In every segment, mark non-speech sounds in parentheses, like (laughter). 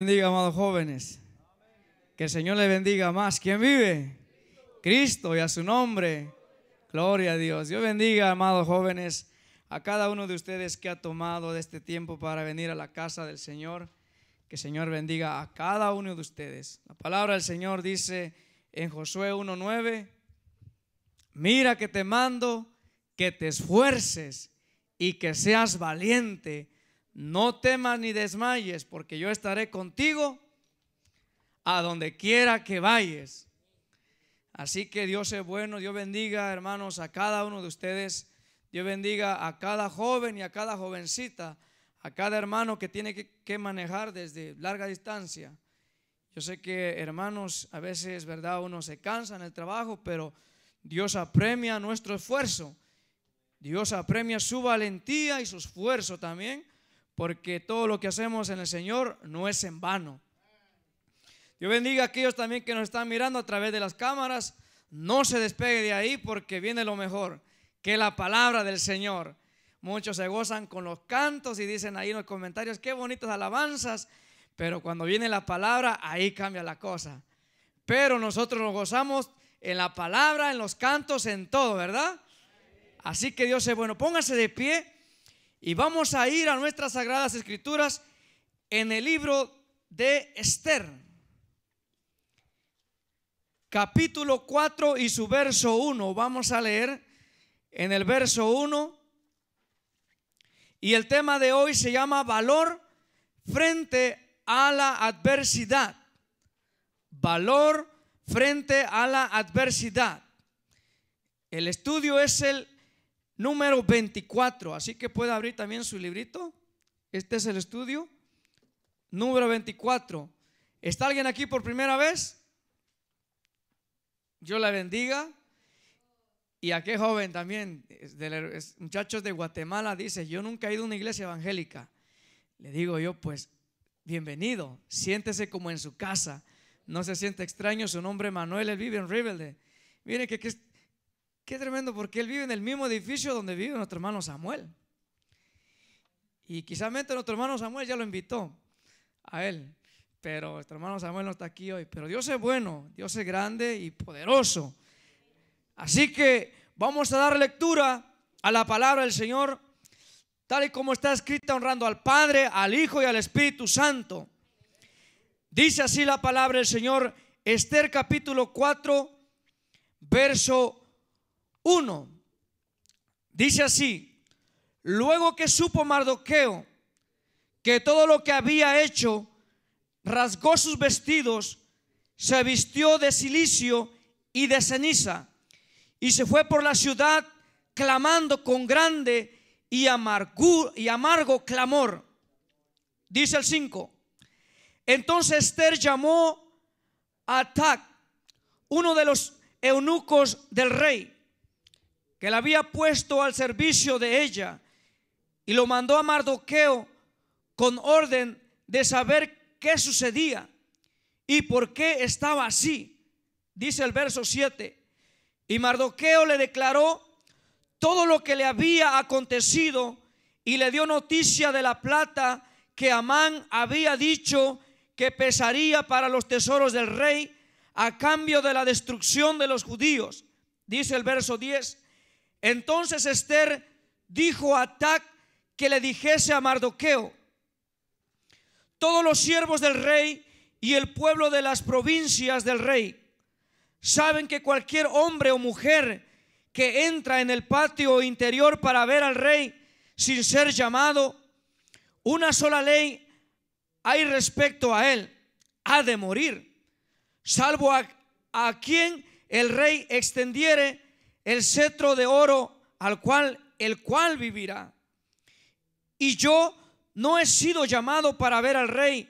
bendiga, amados jóvenes. Que el Señor le bendiga más. ¿Quién vive? Cristo y a su nombre. Gloria a Dios. Dios bendiga, amados jóvenes, a cada uno de ustedes que ha tomado de este tiempo para venir a la casa del Señor. Que el Señor bendiga a cada uno de ustedes. La palabra del Señor dice en Josué 1.9, mira que te mando que te esfuerces y que seas valiente. No temas ni desmayes, porque yo estaré contigo a donde quiera que vayas. Así que Dios es bueno, Dios bendiga, hermanos, a cada uno de ustedes. Dios bendiga a cada joven y a cada jovencita, a cada hermano que tiene que, manejar desde larga distancia. Yo sé que, hermanos, a veces, ¿verdad? Uno se cansa en el trabajo, pero Dios apremia nuestro esfuerzo. Dios apremia su valentía y su esfuerzo también, porque todo lo que hacemos en el Señor no es en vano. Dios bendiga a aquellos también que nos están mirando a través de las cámaras. No se despegue de ahí porque viene lo mejor, que la palabra del Señor. Muchos se gozan con los cantos y dicen ahí en los comentarios, qué bonitas alabanzas, pero cuando viene la palabra, ahí cambia la cosa. Pero nosotros nos gozamos en la palabra, en los cantos, en todo, ¿verdad? Así que Dios es bueno. Póngase de pie y vamos a ir a nuestras sagradas escrituras en el libro de Esther. Capítulo 4 y su verso 1. Vamos a leer en el verso 1. Y el tema de hoy se llama valor frente a la adversidad. Valor frente a la adversidad. El estudio es el número 24. Así que puede abrir también su librito. Este es el estudio. Número 24. ¿Está alguien aquí por primera vez? Yo la bendiga. Y a qué joven también, muchachos de Guatemala, dice, yo nunca he ido a una iglesia evangélica. Le digo yo, pues, bienvenido, siéntese como en su casa. No se siente extraño, su nombre Manuel, él vive en Rivelde. Mire que, que Qué tremendo, porque él vive en el mismo edificio donde vive nuestro hermano Samuel. Y quizás nuestro hermano Samuel ya lo invitó a él, pero nuestro hermano Samuel no está aquí hoy. Pero Dios es bueno, Dios es grande y poderoso. Así que vamos a dar lectura a la palabra del Señor, tal y como está escrita, honrando al Padre, al Hijo y al Espíritu Santo. Dice así la palabra del Señor, Esther capítulo 4, verso 1. Dice así, luego que supo Mardoqueo que todo lo que había hecho, rasgó sus vestidos, se vistió de silicio y de ceniza, y se fue por la ciudad clamando con grande y, y amargo clamor. Dice el 5. Entonces Esther llamó a Tac, uno de los eunucos del rey, que la había puesto al servicio de ella y lo mandó a Mardoqueo con orden de saber qué sucedía y por qué estaba así. Dice el verso 7. Y Mardoqueo le declaró todo lo que le había acontecido y le dio noticia de la plata que Amán había dicho que pesaría para los tesoros del rey a cambio de la destrucción de los judíos. Dice el verso 10. Entonces Esther dijo a Tac que le dijese a Mardoqueo, todos los siervos del rey y el pueblo de las provincias del rey saben que cualquier hombre o mujer que entra en el patio interior para ver al rey sin ser llamado, una sola ley hay respecto a él, ha de morir, salvo a, a quien el rey extendiere el cetro de oro al cual el cual vivirá. Y yo no he sido llamado para ver al rey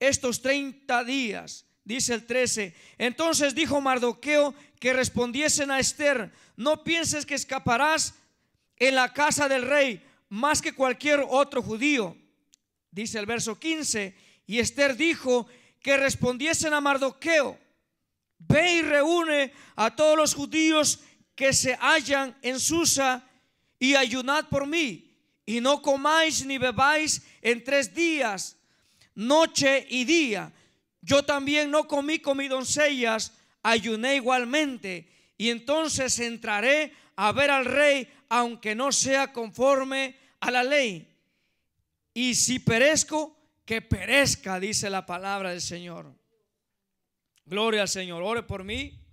estos 30 días, dice el 13. Entonces dijo Mardoqueo que respondiesen a Esther, no pienses que escaparás en la casa del rey más que cualquier otro judío. Dice el verso 15, y Esther dijo que respondiesen a Mardoqueo, ve y reúne a todos los judíos que se hallan en Susa y ayunad por mí y no comáis ni bebáis en tres días. noche y día. Yo también no comí con mis doncellas, ayuné igualmente. Y entonces entraré a ver al rey, aunque no sea conforme a la ley. Y si perezco, que perezca, dice la palabra del Señor. Gloria al Señor. Ore por mí.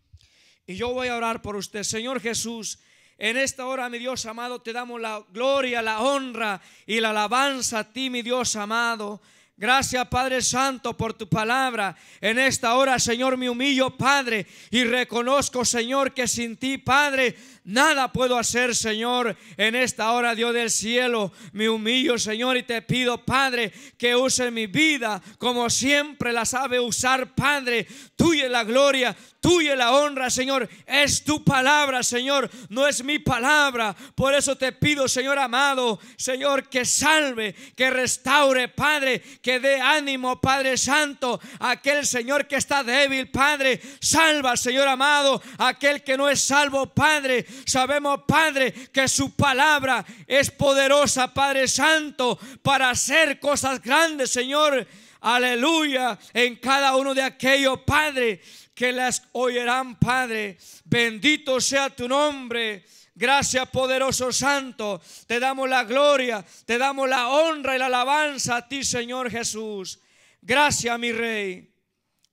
Y yo voy a orar por usted. Señor Jesús, en esta hora, mi Dios amado, te damos la gloria, la honra y la alabanza a ti, mi Dios amado. Gracias Padre Santo por tu palabra. En esta hora, Señor, me humillo, Padre, y reconozco, Señor, que sin ti, Padre, nada puedo hacer, Señor. En esta hora, Dios del cielo, me humillo, Señor, y te pido, Padre, que use mi vida como siempre la sabe usar, Padre. Tuya la gloria, tuya la honra, Señor. Es tu palabra, Señor, no es mi palabra. Por eso te pido, Señor amado, Señor, que salve, que restaure, Padre, que dé ánimo, Padre Santo, aquel Señor que está débil, Padre. Salva, Señor amado, aquel que no es salvo, Padre. Sabemos, Padre, que su palabra es poderosa, Padre Santo, para hacer cosas grandes, Señor. Aleluya, en cada uno de aquellos, Padre que las oirán, Padre. Bendito sea tu nombre. Gracias, poderoso Santo. Te damos la gloria, te damos la honra y la alabanza a ti, Señor Jesús. Gracias, mi Rey.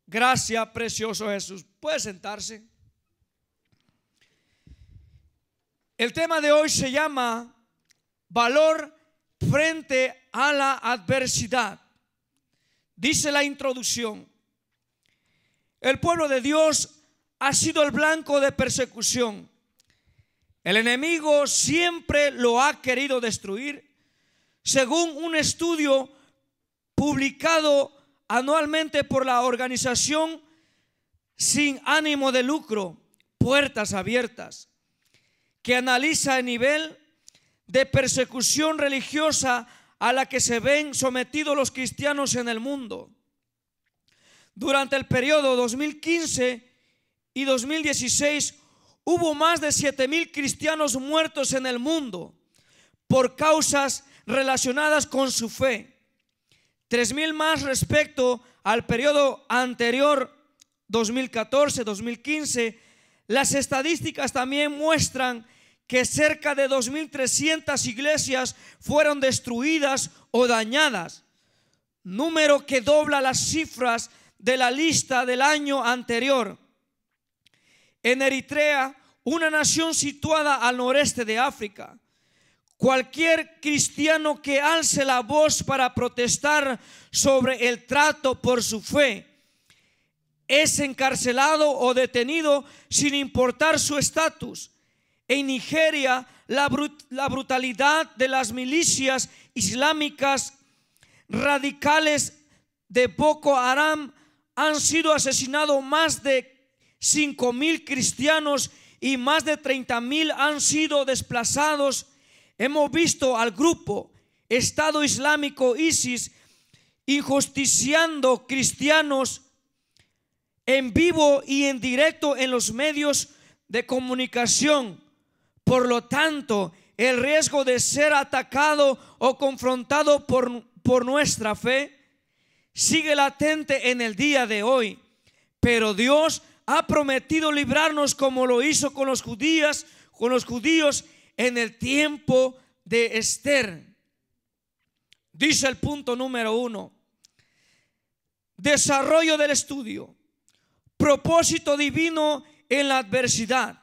Gracias, precioso Jesús. ¿Puede sentarse? El tema de hoy se llama valor frente a la adversidad. Dice la introducción. El pueblo de Dios ha sido el blanco de persecución. El enemigo siempre lo ha querido destruir. Según un estudio publicado anualmente por la organización sin ánimo de lucro, Puertas Abiertas, que analiza el nivel de persecución religiosa a la que se ven sometidos los cristianos en el mundo. Durante el periodo 2015 y 2016 hubo más de 7 mil cristianos muertos en el mundo por causas relacionadas con su fe. 3 mil más respecto al periodo anterior 2014-2015. Las estadísticas también muestran que cerca de 2.300 iglesias fueron destruidas o dañadas, número que dobla las cifras de la lista del año anterior. En Eritrea, una nación situada al noreste de África, cualquier cristiano que alce la voz para protestar sobre el trato por su fe es encarcelado o detenido sin importar su estatus. En Nigeria, la, brutalidad de las milicias islámicas radicales de Boko Haram han sido asesinados más de 5 mil cristianos y más de 30 mil han sido desplazados. Hemos visto al grupo Estado Islámico ISIS injusticiando cristianos en vivo y en directo en los medios de comunicación. Por lo tanto, el riesgo de ser atacado o confrontado por, por nuestra fe sigue latente en el día de hoy. Pero Dios ha prometido librarnos como lo hizo con los judíos, con los judíos en el tiempo de Esther. Dice el punto número uno. Desarrollo del estudio. Propósito divino en la adversidad.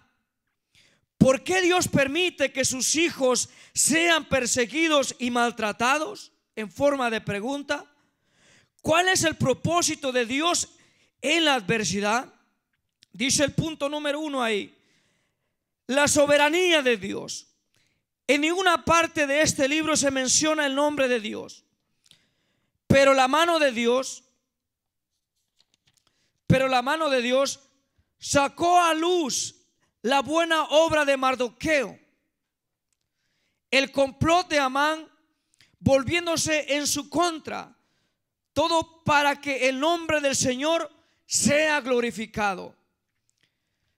¿Por qué Dios permite que sus hijos sean perseguidos y maltratados? En forma de pregunta. ¿Cuál es el propósito de Dios en la adversidad? Dice el punto número uno ahí. La soberanía de Dios. En ninguna parte de este libro se menciona el nombre de Dios. Pero la mano de Dios, pero la mano de Dios sacó a luz la buena obra de Mardoqueo. El complot de Amán volviéndose en su contra todo para que el nombre del Señor sea glorificado.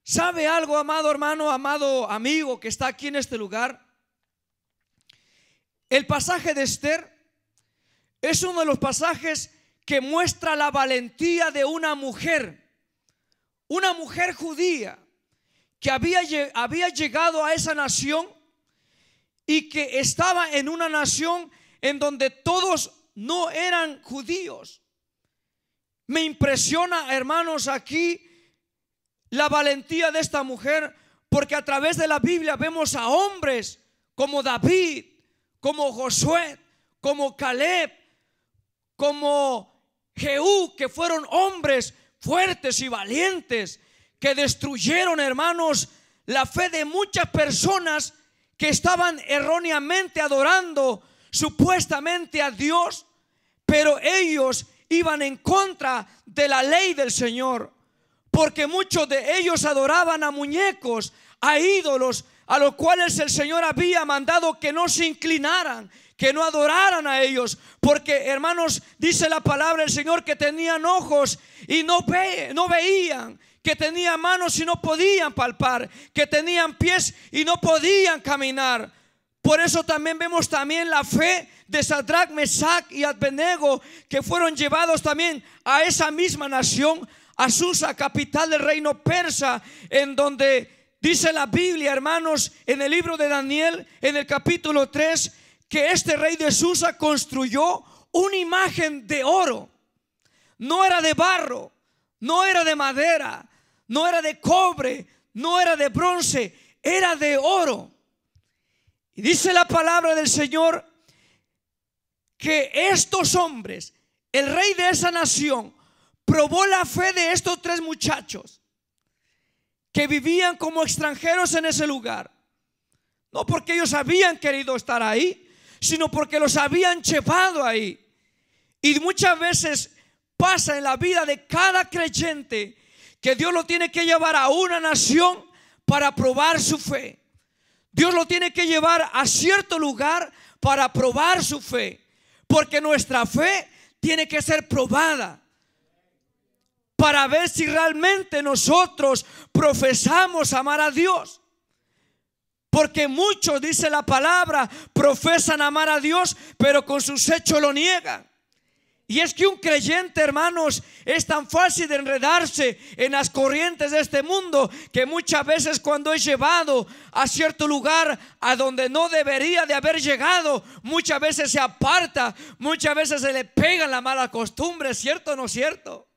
¿Sabe algo, amado hermano, amado amigo que está aquí en este lugar? El pasaje de Esther es uno de los pasajes que muestra la valentía de una mujer, una mujer judía que había, había llegado a esa nación y que estaba en una nación en donde todos no eran judíos. Me impresiona, hermanos, aquí la valentía de esta mujer, porque a través de la Biblia vemos a hombres como David, como Josué, como Caleb, como Jehú, que fueron hombres fuertes y valientes, que destruyeron, hermanos, la fe de muchas personas que estaban erróneamente adorando supuestamente a Dios, pero ellos iban en contra de la ley del Señor, porque muchos de ellos adoraban a muñecos, a ídolos, a los cuales el Señor había mandado que no se inclinaran, que no adoraran a ellos, porque hermanos, dice la palabra del Señor que tenían ojos y no, ve, no veían, que tenían manos y no podían palpar, que tenían pies y no podían caminar. Por eso también vemos también la fe de Sadrach, Mesach y Abednego que fueron llevados también a esa misma nación, a Susa, capital del reino persa, en donde Dice la Biblia, hermanos, en el libro de Daniel, en el capítulo 3, que este rey de Susa construyó una imagen de oro. No era de barro, no era de madera, no era de cobre, no era de bronce, era de oro. Y dice la palabra del Señor que estos hombres, el rey de esa nación, probó la fe de estos tres muchachos que vivían como extranjeros en ese lugar. No porque ellos habían querido estar ahí, sino porque los habían llevado ahí. Y muchas veces pasa en la vida de cada creyente que Dios lo tiene que llevar a una nación para probar su fe. Dios lo tiene que llevar a cierto lugar para probar su fe. Porque nuestra fe tiene que ser probada para ver si realmente nosotros profesamos amar a Dios. Porque muchos, dice la palabra, profesan amar a Dios, pero con sus hechos lo niegan. Y es que un creyente, hermanos, es tan fácil de enredarse en las corrientes de este mundo que muchas veces cuando es llevado a cierto lugar a donde no debería de haber llegado, muchas veces se aparta, muchas veces se le pega la mala costumbre, ¿cierto o no cierto?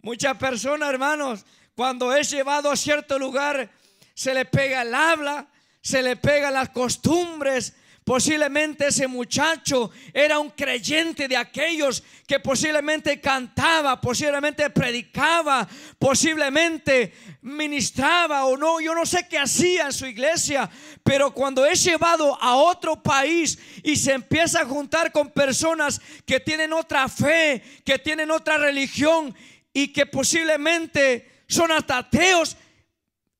Muchas personas, hermanos, cuando es llevado a cierto lugar, se le pega el habla, se le pega las costumbres. Posiblemente ese muchacho era un creyente de aquellos que posiblemente cantaba, posiblemente predicaba, posiblemente ministraba o no, yo no sé qué hacía en su iglesia, pero cuando es llevado a otro país y se empieza a juntar con personas que tienen otra fe, que tienen otra religión y que posiblemente son atateos,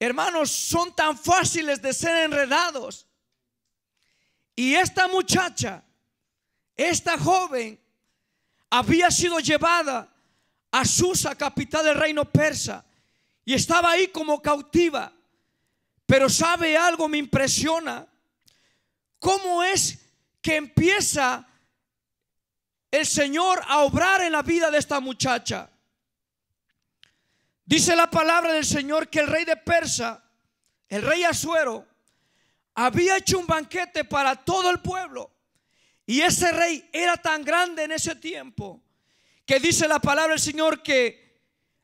hermanos, son tan fáciles de ser enredados. Y esta muchacha, esta joven, había sido llevada a Susa, capital del reino persa, y estaba ahí como cautiva. Pero sabe algo, me impresiona, cómo es que empieza el Señor a obrar en la vida de esta muchacha. Dice la palabra del Señor que el rey de Persa, el rey Asuero, había hecho un banquete para todo el pueblo. Y ese rey era tan grande en ese tiempo que dice la palabra del Señor que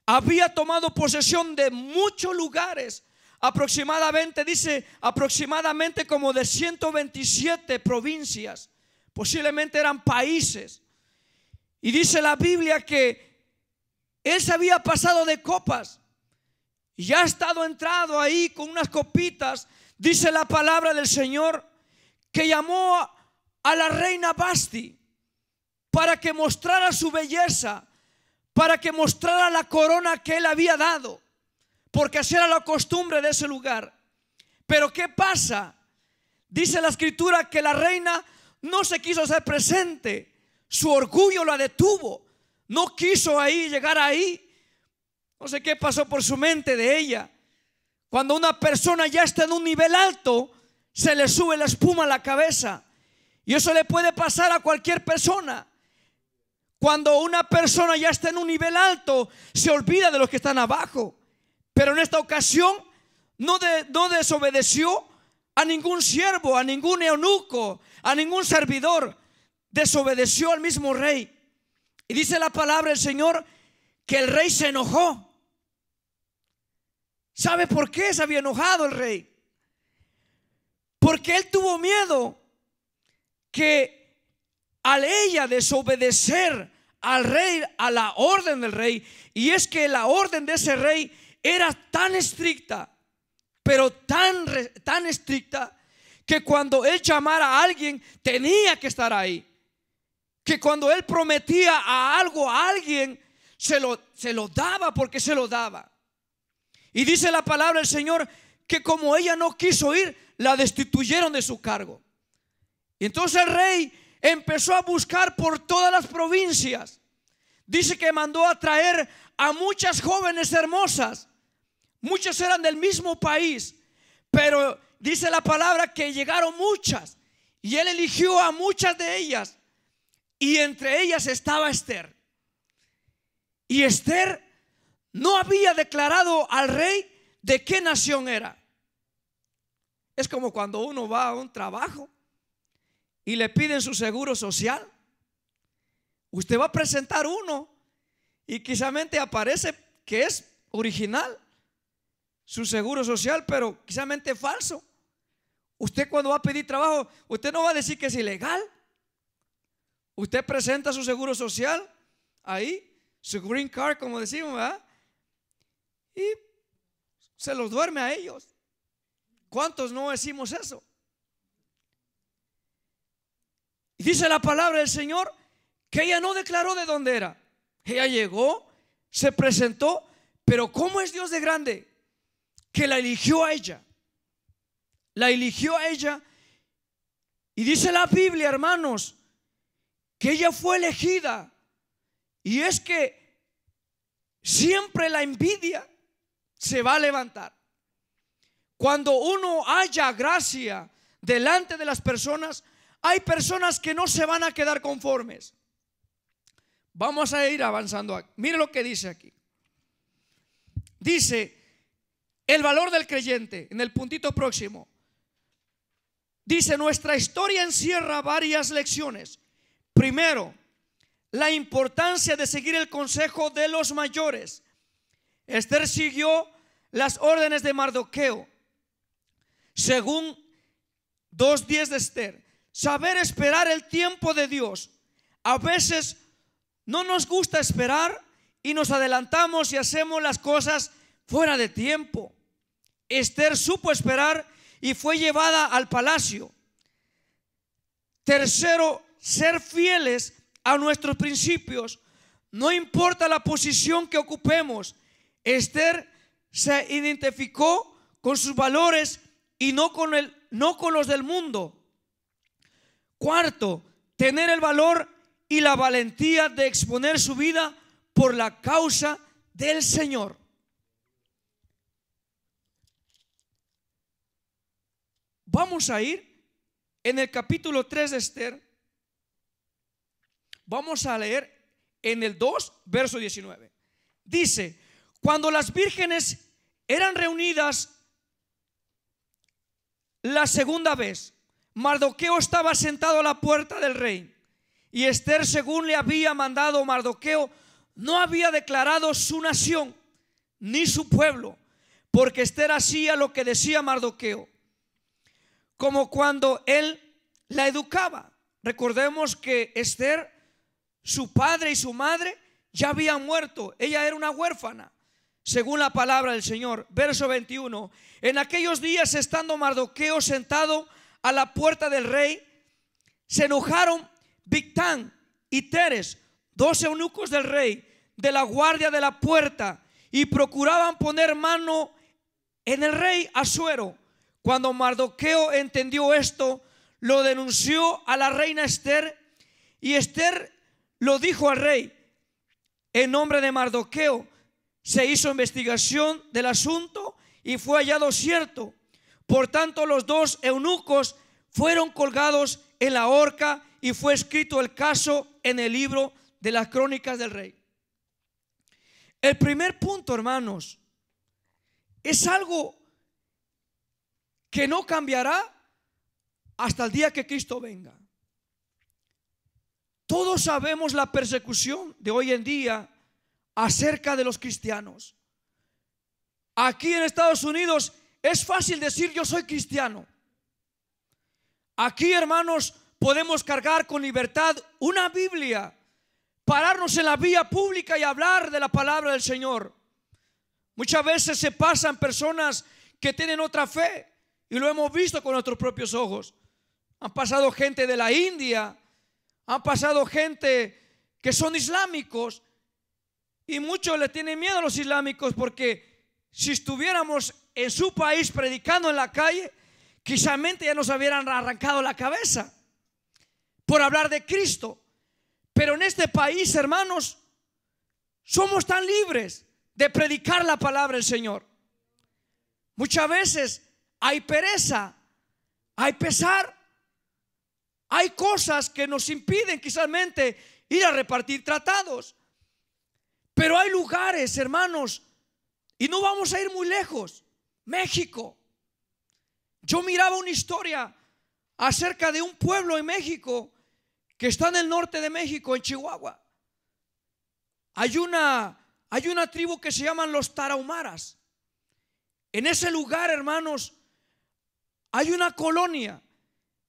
había tomado posesión de muchos lugares, aproximadamente, dice, aproximadamente como de 127 provincias, posiblemente eran países. Y dice la Biblia que él se había pasado de copas y ya ha estado entrado ahí con unas copitas. Dice la palabra del Señor que llamó a la reina Basti para que mostrara su belleza, para que mostrara la corona que él había dado, porque así era la costumbre de ese lugar. Pero ¿qué pasa? Dice la escritura que la reina no se quiso ser presente, su orgullo la detuvo no quiso ahí llegar ahí. No sé qué pasó por su mente de ella. Cuando una persona ya está en un nivel alto, se le sube la espuma a la cabeza. Y eso le puede pasar a cualquier persona. Cuando una persona ya está en un nivel alto, se olvida de los que están abajo. Pero en esta ocasión no, no desobedeció a ningún siervo, a ningún eunuco, a ningún servidor. Desobedeció al mismo rey. Y dice la palabra del Señor que el rey se enojó. ¿Sabe por qué se había enojado el rey? Porque él tuvo miedo que al ella desobedecer al rey, a la orden del rey, y es que la orden de ese rey era tan estricta, pero tan, tan estricta, que cuando él llamara a alguien tenía que estar ahí. Que cuando él prometía a algo a alguien, se lo, se lo daba porque se lo daba. Y dice la palabra del Señor que como ella no quiso ir, la destituyeron de su cargo. Y entonces el rey empezó a buscar por todas las provincias. Dice que mandó a traer a muchas jóvenes hermosas. Muchas eran del mismo país, pero dice la palabra que llegaron muchas. Y él eligió a muchas de ellas. Y entre ellas estaba Esther. Y Esther no había declarado al rey de qué nación era. Es como cuando uno va a un trabajo y le piden su seguro social. Usted va a presentar uno y quizamente aparece que es original su seguro social, pero quizamente falso. Usted cuando va a pedir trabajo, usted no va a decir que es ilegal. Usted presenta su seguro social ahí, su green card, como decimos, ¿verdad? Y se los duerme a ellos. ¿Cuántos no decimos eso? Y dice la palabra del Señor que ella no declaró de dónde era. Ella llegó, se presentó, pero ¿cómo es Dios de grande? Que la eligió a ella. La eligió a ella. Y dice la Biblia, hermanos, que ella fue elegida. Y es que siempre la envidia se va a levantar. Cuando uno haya gracia delante de las personas, hay personas que no se van a quedar conformes. Vamos a ir avanzando. Mire lo que dice aquí. Dice el valor del creyente en el puntito próximo. Dice, nuestra historia encierra varias lecciones. Primero, la importancia de seguir el consejo de los mayores. Esther siguió las órdenes de Mardoqueo según 2.10 de Esther, saber esperar el tiempo de Dios. A veces no nos gusta esperar y nos adelantamos y hacemos las cosas fuera de tiempo. Esther supo esperar y fue llevada al palacio. Tercero, ser fieles a nuestros principios. No importa la posición que ocupemos. Esther se identificó con sus valores y no con, el, no con los del mundo. Cuarto, tener el valor y la valentía de exponer su vida por la causa del Señor. Vamos a ir en el capítulo 3 de Esther. Vamos a leer en el 2, verso 19. Dice, cuando las vírgenes eran reunidas la segunda vez, Mardoqueo estaba sentado a la puerta del rey y Esther, según le había mandado Mardoqueo, no había declarado su nación ni su pueblo, porque Esther hacía lo que decía Mardoqueo, como cuando él la educaba. Recordemos que Esther, su padre y su madre ya habían muerto, ella era una huérfana según la palabra del Señor. Verso 21. En aquellos días, estando Mardoqueo sentado a la puerta del rey, se enojaron Victán y Teres, dos eunucos del rey, de la guardia de la puerta, y procuraban poner mano en el rey Asuero. Cuando Mardoqueo entendió esto, lo denunció a la reina Esther, y Esther lo dijo al rey en nombre de Mardoqueo se hizo investigación del asunto y fue hallado cierto. Por tanto, los dos eunucos fueron colgados en la horca y fue escrito el caso en el libro de las crónicas del rey. El primer punto, hermanos, es algo que no cambiará hasta el día que Cristo venga. Todos sabemos la persecución de hoy en día acerca de los cristianos. Aquí en Estados Unidos es fácil decir yo soy cristiano. Aquí, hermanos, podemos cargar con libertad una Biblia, pararnos en la vía pública y hablar de la palabra del Señor. Muchas veces se pasan personas que tienen otra fe y lo hemos visto con nuestros propios ojos. Han pasado gente de la India, han pasado gente que son islámicos y muchos le tienen miedo a los islámicos porque si estuviéramos en su país predicando en la calle, quizá ya nos hubieran arrancado la cabeza por hablar de Cristo. Pero en este país, hermanos, somos tan libres de predicar la palabra del Señor. Muchas veces hay pereza, hay pesar, hay cosas que nos impiden quizás ir a repartir tratados. Pero hay lugares, hermanos, y no vamos a ir muy lejos. México. Yo miraba una historia acerca de un pueblo en México que está en el norte de México, en Chihuahua. Hay una, hay una tribu que se llaman los tarahumaras. En ese lugar, hermanos, hay una colonia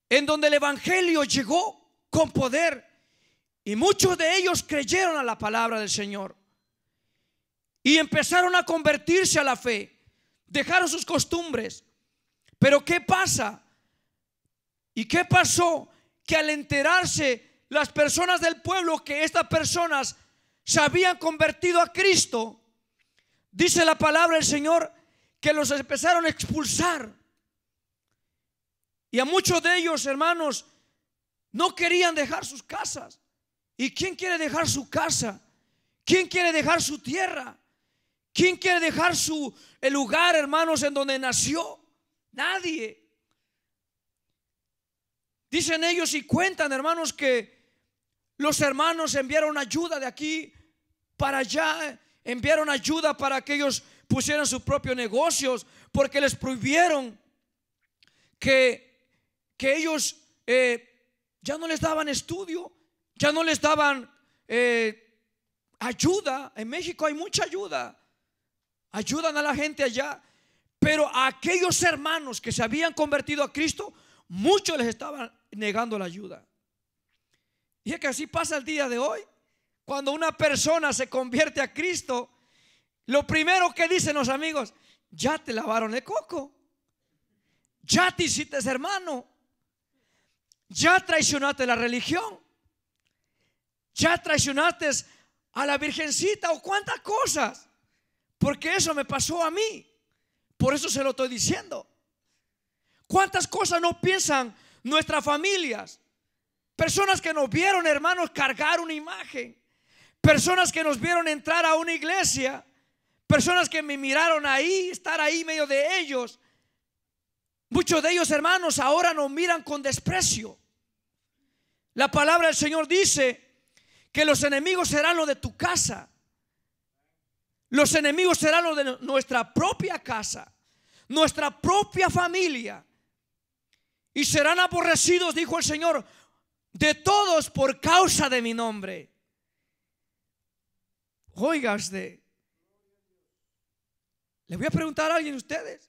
en donde el Evangelio llegó con poder y muchos de ellos creyeron a la palabra del Señor y empezaron a convertirse a la fe, dejaron sus costumbres. Pero ¿qué pasa? ¿Y qué pasó? que al enterarse las personas del pueblo que estas personas se habían convertido a Cristo, dice la palabra del Señor que los empezaron a expulsar. Y a muchos de ellos, hermanos, no querían dejar sus casas. ¿Y quién quiere dejar su casa? ¿Quién quiere dejar su tierra? ¿Quién quiere dejar su el lugar, hermanos, en donde nació? Nadie. Dicen ellos y cuentan, hermanos, que los hermanos enviaron ayuda de aquí para allá, enviaron ayuda para que ellos pusieran sus propios negocios, porque les prohibieron que, que ellos eh, ya no les daban estudio, ya no les daban eh, ayuda. En México hay mucha ayuda, ayudan a la gente allá, pero a aquellos hermanos que se habían convertido a Cristo, muchos les estaban negando la ayuda. Y es que así pasa el día de hoy. Cuando una persona se convierte a Cristo, lo primero que dicen los amigos, ya te lavaron el coco, ya te hiciste hermano, ya traicionaste la religión, ya traicionaste a la virgencita o cuántas cosas, porque eso me pasó a mí, por eso se lo estoy diciendo. ¿Cuántas cosas no piensan nuestras familias? Personas que nos vieron, hermanos, cargar una imagen. Personas que nos vieron entrar a una iglesia. Personas que me miraron ahí, estar ahí medio de ellos. Muchos de ellos, hermanos, ahora nos miran con desprecio. La palabra del Señor dice que los enemigos serán los de tu casa. Los enemigos serán los de nuestra propia casa, nuestra propia familia y serán aborrecidos, dijo el Señor, de todos por causa de mi nombre. Oiga usted, le voy a preguntar a alguien de ustedes,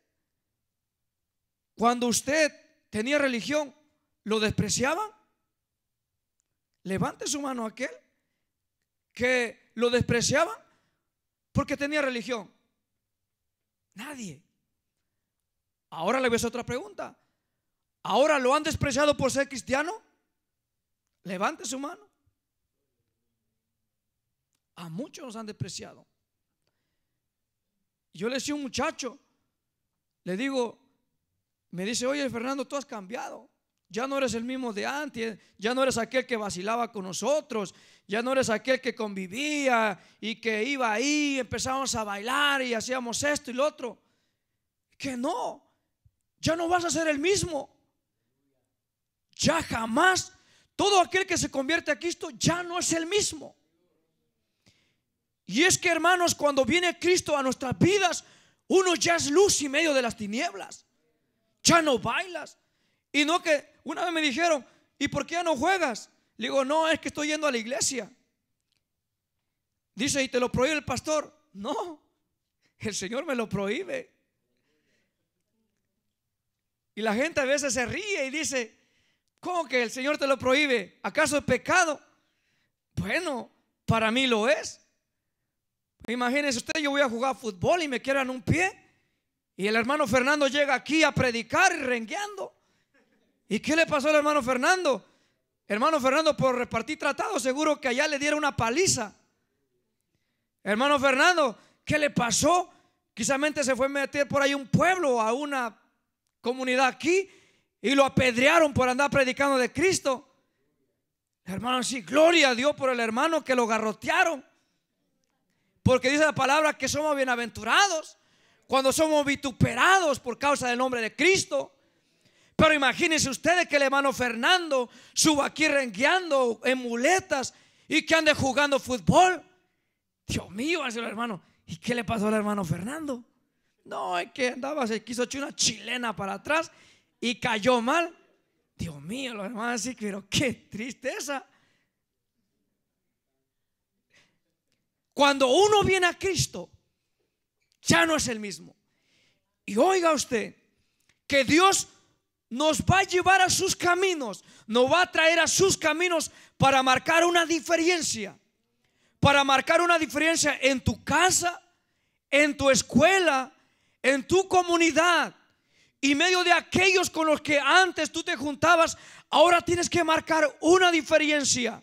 cuando usted tenía religión, ¿lo despreciaban? Levante su mano aquel que lo despreciaban porque tenía religión. Nadie. Ahora le voy a hacer otra pregunta. Ahora lo han despreciado por ser cristiano. Levante su mano. A muchos nos han despreciado. Yo le decía a un muchacho, le digo, me dice, oye Fernando, tú has cambiado. Ya no eres el mismo de antes, ya no eres aquel que vacilaba con nosotros, ya no eres aquel que convivía y que iba ahí, empezábamos a bailar y hacíamos esto y lo otro. Que no, ya no vas a ser el mismo ya jamás todo aquel que se convierte a Cristo ya no es el mismo. Y es que hermanos, cuando viene Cristo a nuestras vidas, uno ya es luz y medio de las tinieblas. Ya no bailas. Y no que una vez me dijeron, ¿y por qué no juegas? Le digo, no, es que estoy yendo a la iglesia. Dice, ¿y te lo prohíbe el pastor? No, el Señor me lo prohíbe. Y la gente a veces se ríe y dice, ¿cómo que el Señor te lo prohíbe? ¿Acaso es pecado? Bueno, para mí lo es. Imagínense usted, yo voy a jugar fútbol y me quieran un pie. Y el hermano Fernando llega aquí a predicar rengueando. ¿Y qué le pasó al hermano Fernando? Hermano Fernando, por repartir tratados, seguro que allá le diera una paliza. Hermano Fernando, ¿qué le pasó? Quizamente se fue a meter por ahí un pueblo, a una comunidad aquí, y lo apedrearon por andar predicando de Cristo. Hermano, sí, gloria a Dios por el hermano que lo garrotearon. Porque dice la palabra que somos bienaventurados cuando somos vituperados por causa del nombre de Cristo. Pero imagínense ustedes que el hermano Fernando suba aquí rengueando en muletas y que ande jugando fútbol. Dios mío, el hermano. ¿Y qué le pasó al hermano Fernando? No, es que andaba, se quiso echar una chilena para atrás y cayó mal. Dios mío, los hermanos así, pero qué tristeza. Cuando uno viene a Cristo, ya no es el mismo. Y oiga usted, que Dios nos va a llevar a sus caminos, nos va a traer a sus caminos para marcar una diferencia, para marcar una diferencia en tu casa, en tu escuela, en tu comunidad y medio de aquellos con los que antes tú te juntabas, ahora tienes que marcar una diferencia.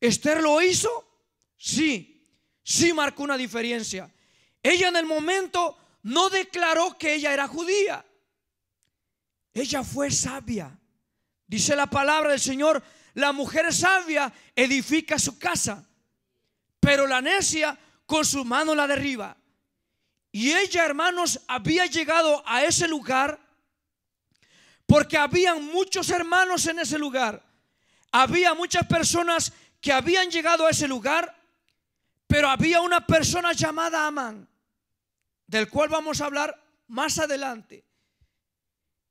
¿Esther lo hizo? Sí sí marcó una diferencia. Ella en el momento no declaró que ella era judía. Ella fue sabia. Dice la palabra del Señor, la mujer sabia edifica su casa, pero la necia con su mano la derriba. Y ella, hermanos, había llegado a ese lugar porque habían muchos hermanos en ese lugar. Había muchas personas que habían llegado a ese lugar pero había una persona llamada Amán, del cual vamos a hablar más adelante.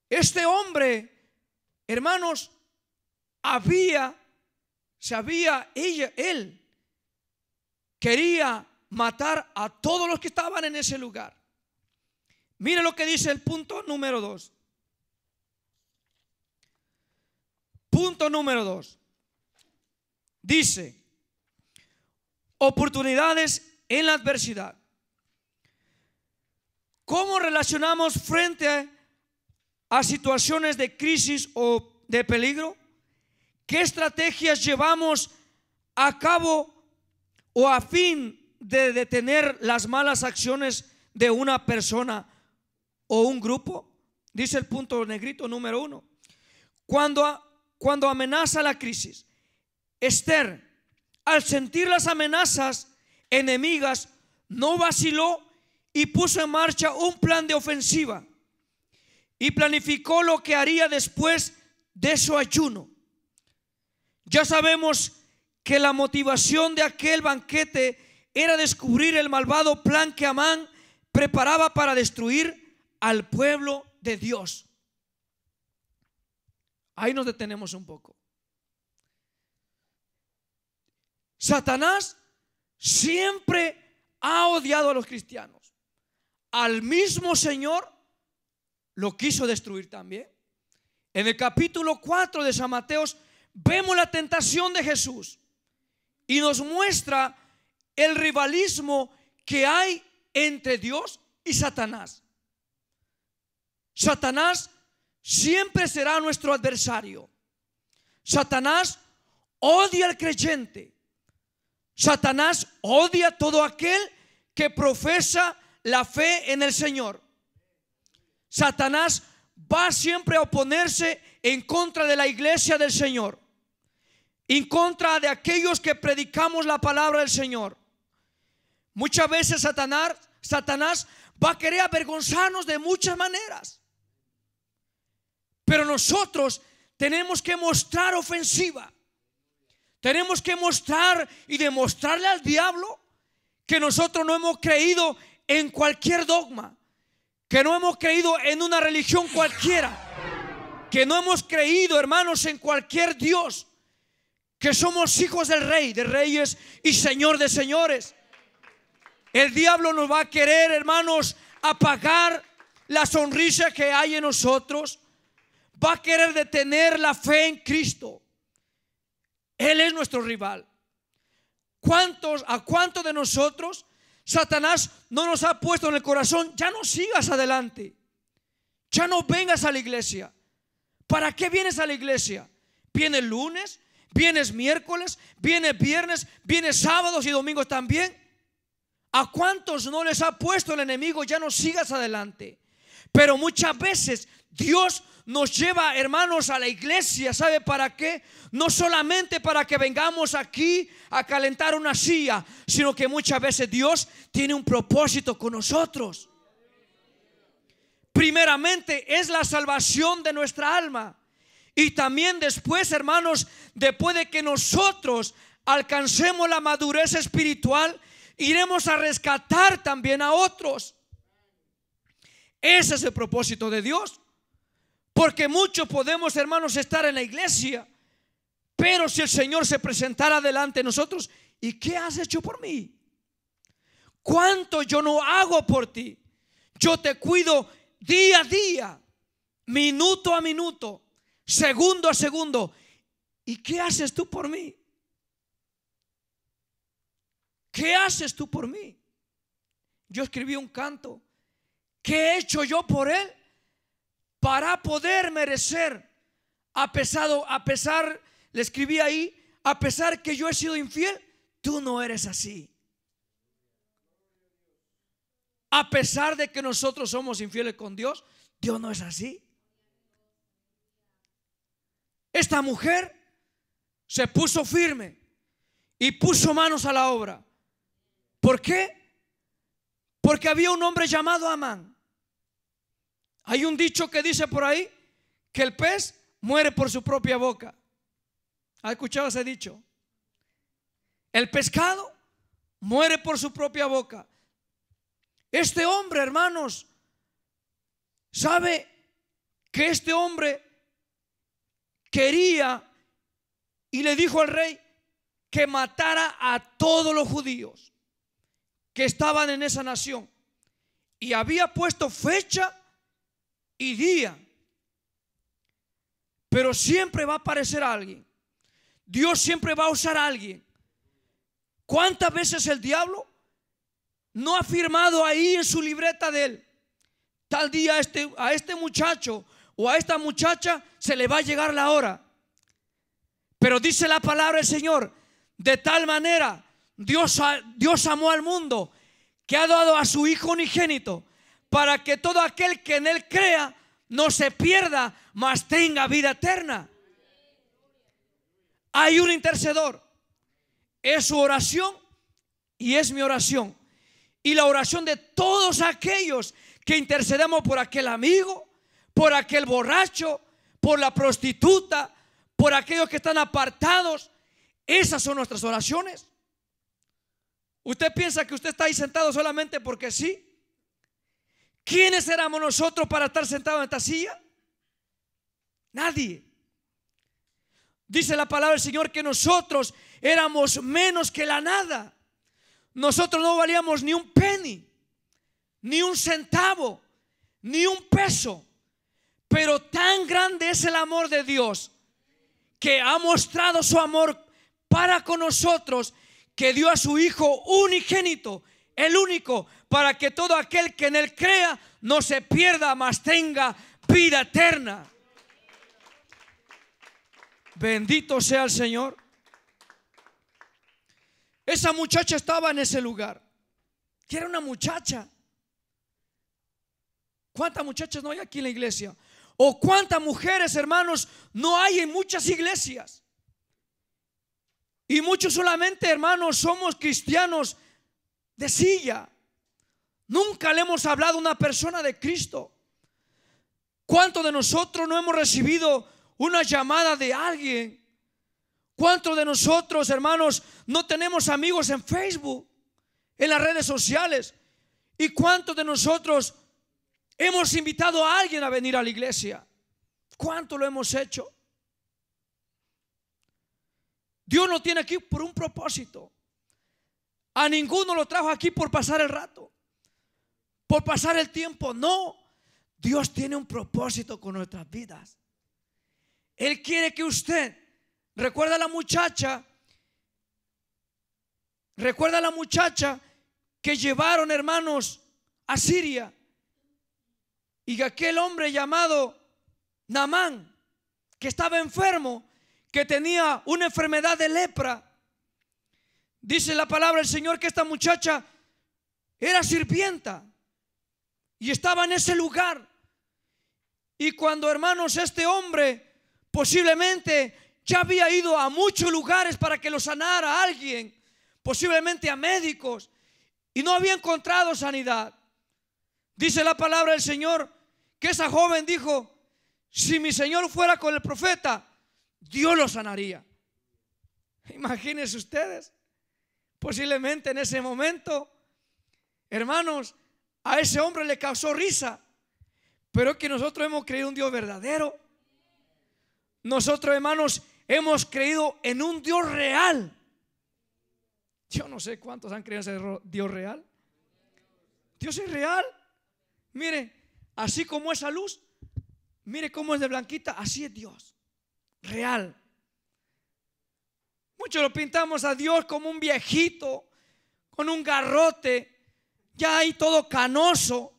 Este hombre, hermanos, había, sabía, ella, él quería matar a todos los que estaban en ese lugar. Mire lo que dice el punto número dos. Punto número dos. Dice, oportunidades en la adversidad. ¿Cómo relacionamos frente a, situaciones de crisis o de peligro? ¿Qué estrategias llevamos a cabo o a fin de detener las malas acciones de una persona o un grupo? Dice el punto negrito número uno. Cuando, cuando amenaza la crisis, Esther al sentir las amenazas enemigas, no vaciló y puso en marcha un plan de ofensiva y planificó lo que haría después de su ayuno. Ya sabemos que la motivación de aquel banquete era descubrir el malvado plan que Amán preparaba para destruir al pueblo de Dios. Ahí nos detenemos un poco. Satanás siempre ha odiado a los cristianos. Al mismo Señor lo quiso destruir también. En el capítulo 4 de San Mateos vemos la tentación de Jesús y nos muestra el rivalismo que hay entre Dios y Satanás. Satanás siempre será nuestro adversario. Satanás odia al creyente. Satanás odia a todo aquel que profesa la fe en el Señor. Satanás va siempre a oponerse en contra de la iglesia del Señor, en contra de aquellos que predicamos la palabra del Señor. Muchas veces Satanás, Satanás va a querer avergonzarnos de muchas maneras. Pero nosotros tenemos que mostrar ofensiva. Tenemos que mostrar y demostrarle al diablo que nosotros no hemos creído en cualquier dogma, que no hemos creído en una religión cualquiera, que no hemos creído, hermanos, en cualquier Dios, que somos hijos del Rey, de reyes y Señor de señores. El diablo nos va a querer, hermanos, apagar la sonrisa que hay en nosotros. Va a querer detener la fe en Cristo. Él es nuestro rival. ¿Cuántos, a cuántos de nosotros Satanás no nos ha puesto en el corazón? Ya no sigas adelante. Ya no vengas a la iglesia. ¿Para qué vienes a la iglesia? ¿Vienes lunes? ¿Vienes miércoles? ¿Vienes viernes? ¿Vienes sábados y domingos también? ¿A cuántos no les ha puesto el enemigo? Ya no sigas adelante. Pero muchas veces Dios nos lleva, hermanos, a la iglesia. ¿Sabe para qué? No solamente para que vengamos aquí a calentar una silla, sino que muchas veces Dios tiene un propósito con nosotros. Primeramente es la salvación de nuestra alma. Y también después, hermanos, después de que nosotros alcancemos la madurez espiritual, iremos a rescatar también a otros. Ese es el propósito de Dios. Porque muchos podemos, hermanos, estar en la iglesia. Pero si el Señor se presentara delante de nosotros, ¿y qué has hecho por mí? ¿Cuánto yo no hago por ti? Yo te cuido día a día, minuto a minuto, segundo a segundo. ¿Y qué haces tú por mí? ¿Qué haces tú por mí? Yo escribí un canto. ¿Qué he hecho yo por él? Para poder merecer, a pesar, a pesar, le escribí ahí, a pesar que yo he sido infiel, tú no eres así. A pesar de que nosotros somos infieles con Dios, Dios no es así. Esta mujer se puso firme y puso manos a la obra. ¿Por qué? Porque había un hombre llamado Amán. Hay un dicho que dice por ahí que el pez muere por su propia boca. ¿Ha escuchado ese dicho? El pescado muere por su propia boca. Este hombre, hermanos, sabe que este hombre quería y le dijo al rey que matara a todos los judíos que estaban en esa nación. Y había puesto fecha y día. Pero siempre va a aparecer alguien. Dios siempre va a usar a alguien. ¿Cuántas veces el diablo no ha firmado ahí en su libreta de él? Tal día a este, a este muchacho o a esta muchacha se le va a llegar la hora. Pero dice la palabra del Señor, de tal manera Dios, Dios amó al mundo que ha dado a su Hijo unigénito para que todo aquel que en Él crea no se pierda, mas tenga vida eterna. Hay un intercedor. Es su oración y es mi oración. Y la oración de todos aquellos que intercedemos por aquel amigo, por aquel borracho, por la prostituta, por aquellos que están apartados. Esas son nuestras oraciones. ¿Usted piensa que usted está ahí sentado solamente porque sí? ¿Quiénes éramos nosotros para estar sentados en esta silla? Nadie. Dice la palabra del Señor que nosotros éramos menos que la nada. Nosotros no valíamos ni un penny, ni un centavo, ni un peso. Pero tan grande es el amor de Dios que ha mostrado su amor para con nosotros que dio a su Hijo unigénito, el único, para que todo aquel que en Él crea no se pierda, mas tenga vida eterna. Bendito sea el Señor. Esa muchacha estaba en ese lugar. Que era una muchacha. ¿Cuántas muchachas no hay aquí en la iglesia? ¿O cuántas mujeres, hermanos, no hay en muchas iglesias? Y muchos solamente, hermanos, somos cristianos de silla. Nunca le hemos hablado a una persona de Cristo. ¿Cuántos de nosotros no hemos recibido una llamada de alguien? ¿Cuántos de nosotros, hermanos, no tenemos amigos en Facebook? en las redes sociales. ¿Y cuántos de nosotros hemos invitado a alguien a venir a la iglesia? ¿Cuánto lo hemos hecho? Dios no tiene aquí por un propósito. A ninguno lo trajo aquí por pasar el rato, por pasar el tiempo. No, Dios tiene un propósito con nuestras vidas. Él quiere que usted, recuerda a la muchacha, recuerda a la muchacha que llevaron hermanos a Siria y que aquel hombre llamado Namán, que estaba enfermo, que tenía una enfermedad de lepra, Dice la palabra del Señor que esta muchacha era sirvienta y estaba en ese lugar. Y cuando hermanos este hombre posiblemente ya había ido a muchos lugares para que lo sanara alguien, posiblemente a médicos, y no había encontrado sanidad. Dice la palabra del Señor que esa joven dijo, si mi Señor fuera con el profeta, Dios lo sanaría. Imagínense ustedes. Posiblemente en ese momento, hermanos, a ese hombre le causó risa, pero que nosotros hemos creído un Dios verdadero. Nosotros, hermanos, hemos creído en un Dios real. Yo no sé cuántos han creído en ese Dios real. Dios es real. Mire, así como esa luz, mire cómo es de blanquita, así es Dios. Real. Muchos lo pintamos a Dios como un viejito, con un garrote, ya ahí todo canoso,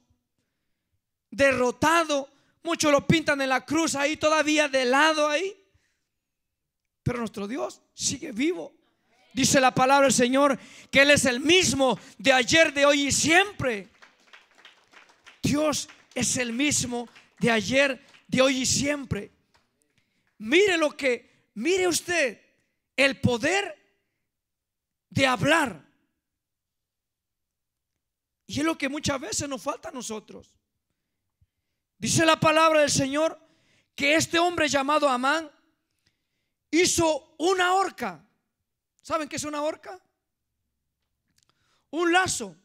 derrotado. Muchos lo pintan en la cruz ahí todavía de lado ahí. Pero nuestro Dios sigue vivo. Dice la palabra del Señor que Él es el mismo de ayer, de hoy y siempre. Dios es el mismo de ayer, de hoy y siempre. Mire lo que, mire usted el poder de hablar. Y es lo que muchas veces nos falta a nosotros. Dice la palabra del Señor que este hombre llamado Amán hizo una horca. ¿Saben qué es una horca? Un lazo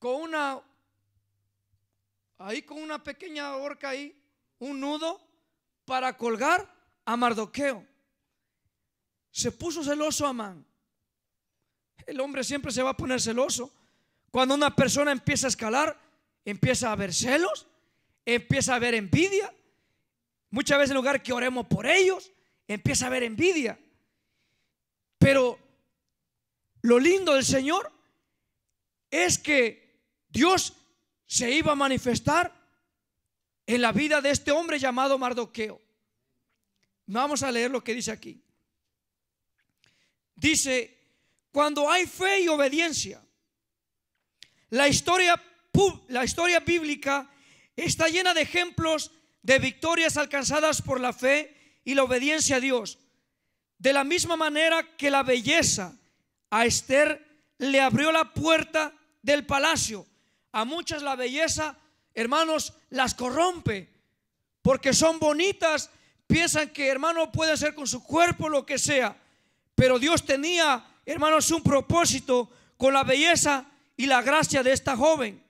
con una ahí con una pequeña horca ahí, un nudo para colgar a Mardoqueo se puso celoso Amán. El hombre siempre se va a poner celoso. Cuando una persona empieza a escalar, empieza a haber celos, empieza a haber envidia. Muchas veces en lugar que oremos por ellos, empieza a haber envidia. Pero lo lindo del Señor es que Dios se iba a manifestar en la vida de este hombre llamado Mardoqueo. Vamos a leer lo que dice aquí. Dice, cuando hay fe y obediencia, la historia, la historia bíblica está llena de ejemplos de victorias alcanzadas por la fe y la obediencia a Dios. De la misma manera que la belleza a Esther le abrió la puerta del palacio. A muchas la belleza, hermanos, las corrompe porque son bonitas, piensan que hermano puede ser con su cuerpo lo que sea. Pero Dios tenía, hermanos, un propósito con la belleza y la gracia de esta joven.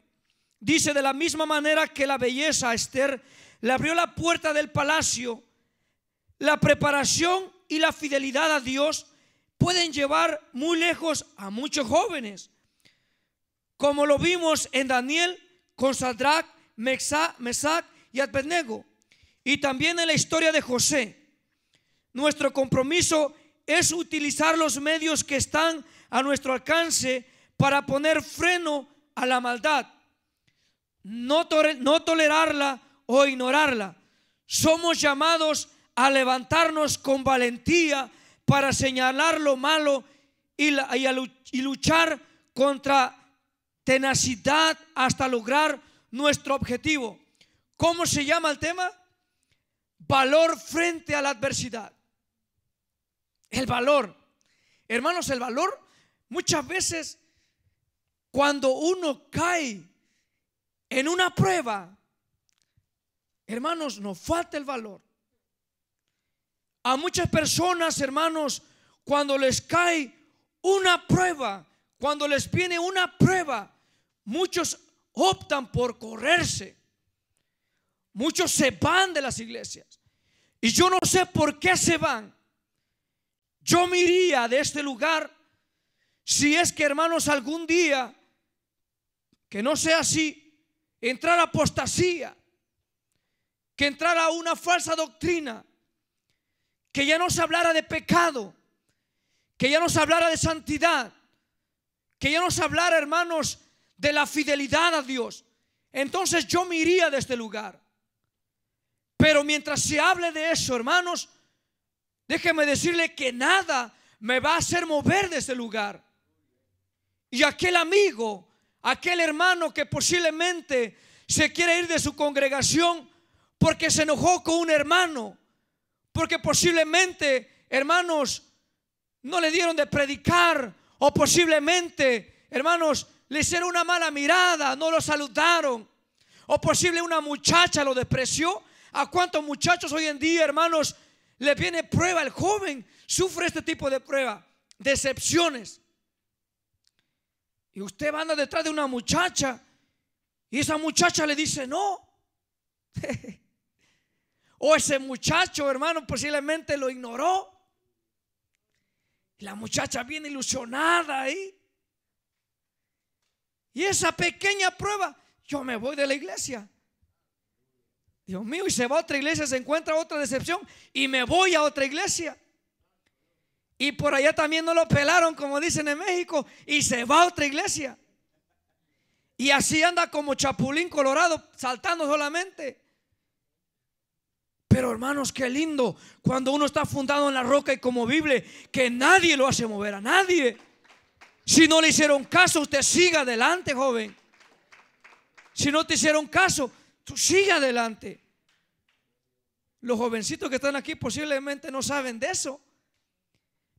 Dice de la misma manera que la belleza a Esther le abrió la puerta del palacio, la preparación y la fidelidad a Dios pueden llevar muy lejos a muchos jóvenes. Como lo vimos en Daniel con Sadrach, Mesach y Abednego. Y también en la historia de José. Nuestro compromiso es utilizar los medios que están a nuestro alcance para poner freno a la maldad. No, tolerarla o ignorarla. Somos llamados a levantarnos con valentía para señalar lo malo y, y luchar contra tenacidad hasta lograr nuestro objetivo. ¿Cómo se llama el tema? Valor frente a la adversidad. El valor. Hermanos, el valor muchas veces cuando uno cae en una prueba, hermanos, nos falta el valor. A muchas personas, hermanos, cuando les cae una prueba, cuando les viene una prueba, muchos optan por correrse. Muchos se van de las iglesias. Y yo no sé por qué se van. Yo me iría de este lugar si es que, hermanos, algún día, que no sea así, entrar apostasía, que entrara una falsa doctrina, que ya no se hablara de pecado, que ya no se hablara de santidad, que ya no se hablara, hermanos, de la fidelidad a Dios. Entonces yo me iría de este lugar. Pero mientras se hable de eso, hermanos, déjeme decirle que nada me va a hacer mover de este lugar. Y aquel amigo, aquel hermano que posiblemente se quiere ir de su congregación porque se enojó con un hermano, porque posiblemente, hermanos, no le dieron de predicar o posiblemente, hermanos, le hicieron una mala mirada, no lo saludaron. O posible una muchacha lo despreció. ¿A cuántos muchachos hoy en día, hermanos, le viene prueba? El joven sufre este tipo de prueba, decepciones. Y usted anda detrás de una muchacha y esa muchacha le dice no. (laughs) o ese muchacho, hermano, posiblemente lo ignoró. La muchacha viene ilusionada ahí. Y esa pequeña prueba, yo me voy de la iglesia. Dios mío, y se va a otra iglesia, se encuentra otra decepción y me voy a otra iglesia. Y por allá también no lo pelaron, como dicen en México, y se va a otra iglesia. Y así anda como chapulín colorado, saltando solamente. Pero hermanos, qué lindo cuando uno está fundado en la roca y como Biblia, que nadie lo hace mover a nadie. Si no le hicieron caso, usted siga adelante, joven. Si no te hicieron caso, tú siga adelante. Los jovencitos que están aquí posiblemente no saben de eso,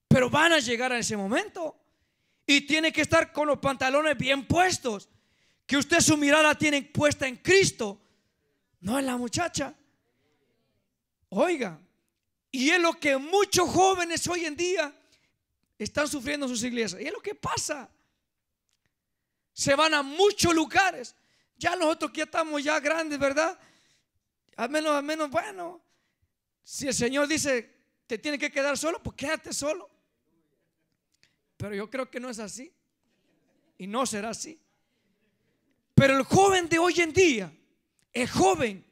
pero van a llegar a ese momento. Y tiene que estar con los pantalones bien puestos. Que usted su mirada tiene puesta en Cristo, no en la muchacha. Oiga, y es lo que muchos jóvenes hoy en día están sufriendo en sus iglesias. Y es lo que pasa. Se van a muchos lugares. Ya nosotros que estamos ya grandes, ¿verdad? Al menos, al menos, bueno, si el Señor dice, te tiene que quedar solo, pues quédate solo. Pero yo creo que no es así. Y no será así. Pero el joven de hoy en día, el joven,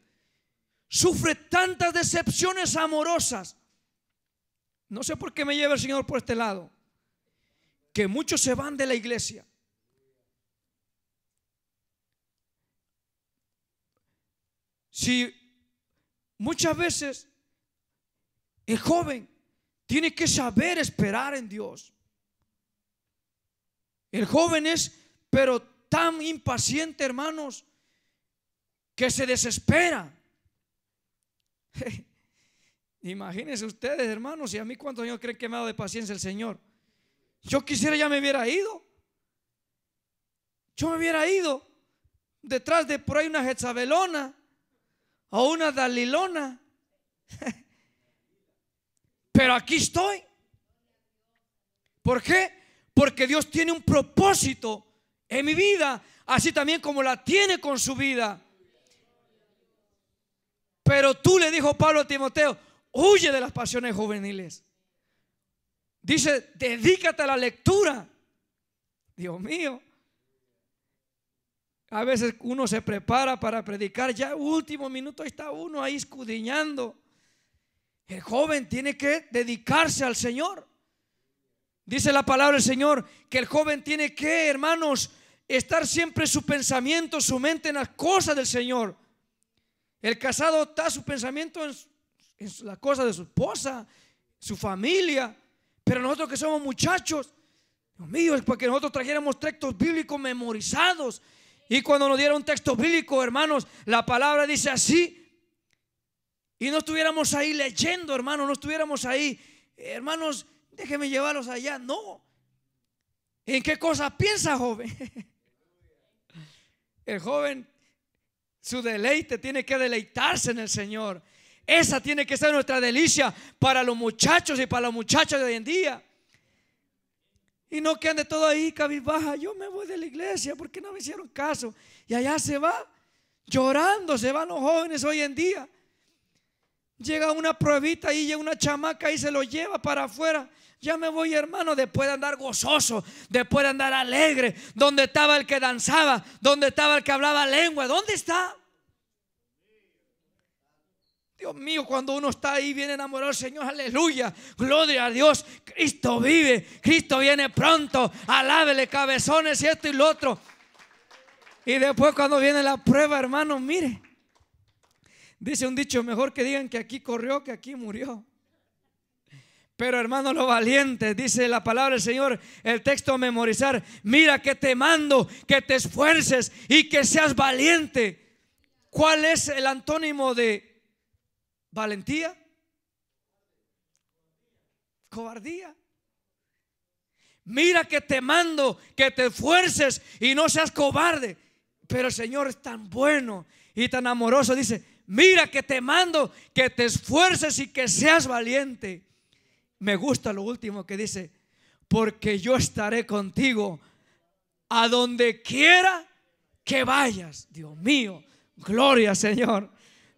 sufre tantas decepciones amorosas. No sé por qué me lleva el Señor por este lado que muchos se van de la iglesia. Si muchas veces el joven tiene que saber esperar en Dios. El joven es, pero tan impaciente, hermanos, que se desespera. (laughs) Imagínense ustedes, hermanos, y a mí cuántos años creen que me ha dado de paciencia el Señor. Yo quisiera ya me hubiera ido. Yo me hubiera ido detrás de por ahí una Jezabelona o una Dalilona. (laughs) Pero aquí estoy. ¿Por qué? Porque Dios tiene un propósito en mi vida, así también como la tiene con su vida. Pero tú le dijo Pablo a Timoteo, huye de las pasiones juveniles. Dice, dedícate a la lectura. Dios mío. A veces uno se prepara para predicar, ya último minuto está uno ahí escudriñando. El joven tiene que dedicarse al Señor. Dice la palabra del Señor que el joven tiene que, hermanos, estar siempre su pensamiento, su mente en las cosas del Señor. El casado está su pensamiento en, en la cosa de su esposa, su familia. Pero nosotros que somos muchachos, Dios mío, es porque nosotros trajéramos textos bíblicos memorizados. Y cuando nos dieron un texto bíblico, hermanos, la palabra dice así. Y no estuviéramos ahí leyendo, hermanos, no estuviéramos ahí, hermanos, déjenme llevarlos allá. No. ¿En qué cosa piensa, joven? (laughs) El joven, su deleite tiene que deleitarse en el Señor. Esa tiene que ser nuestra delicia para los muchachos y para las muchachas de hoy en día. Y no que ande todo ahí cabizbaja. Yo me voy de la iglesia porque no me hicieron caso. Y allá se va. Llorando se van los jóvenes hoy en día. Llega una pruebita y llega una chamaca y se lo lleva para afuera. Ya me voy, hermano, después de andar gozoso, después de andar alegre. ¿Dónde estaba el que danzaba? ¿Dónde estaba el que hablaba lengua? ¿Dónde está? Dios mío, cuando uno está ahí bien enamorado Señor, aleluya, gloria a Dios, Cristo vive, Cristo viene pronto, alábele cabezones y esto y lo otro. Y después cuando viene la prueba, hermano, mire, dice un dicho, mejor que digan que aquí corrió que aquí murió. Pero hermano, lo valiente, dice la palabra del Señor, el texto a memorizar, mira que te mando, que te esfuerces y que seas valiente. ¿Cuál es el antónimo de Valentía. Cobardía. Mira que te mando que te esfuerces y no seas cobarde. Pero el Señor es tan bueno y tan amoroso. Dice, mira que te mando que te esfuerces y que seas valiente. Me gusta lo último que dice, porque yo estaré contigo a donde quiera que vayas. Dios mío, gloria Señor.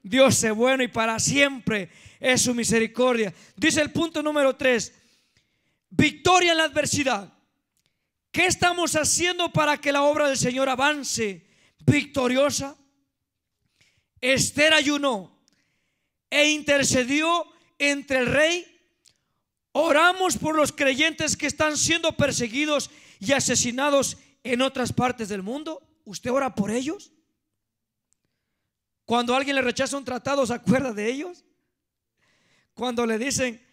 Dios es bueno y para siempre es su misericordia. Dice el punto número tres, victoria en la adversidad. ¿Qué estamos haciendo para que la obra del Señor avance victoriosa? Esther ayunó e intercedió entre el rey. Oramos por los creyentes que están siendo perseguidos y asesinados en otras partes del mundo. ¿Usted ora por ellos? Cuando alguien le rechaza un tratado, ¿se acuerda de ellos? Cuando le dicen,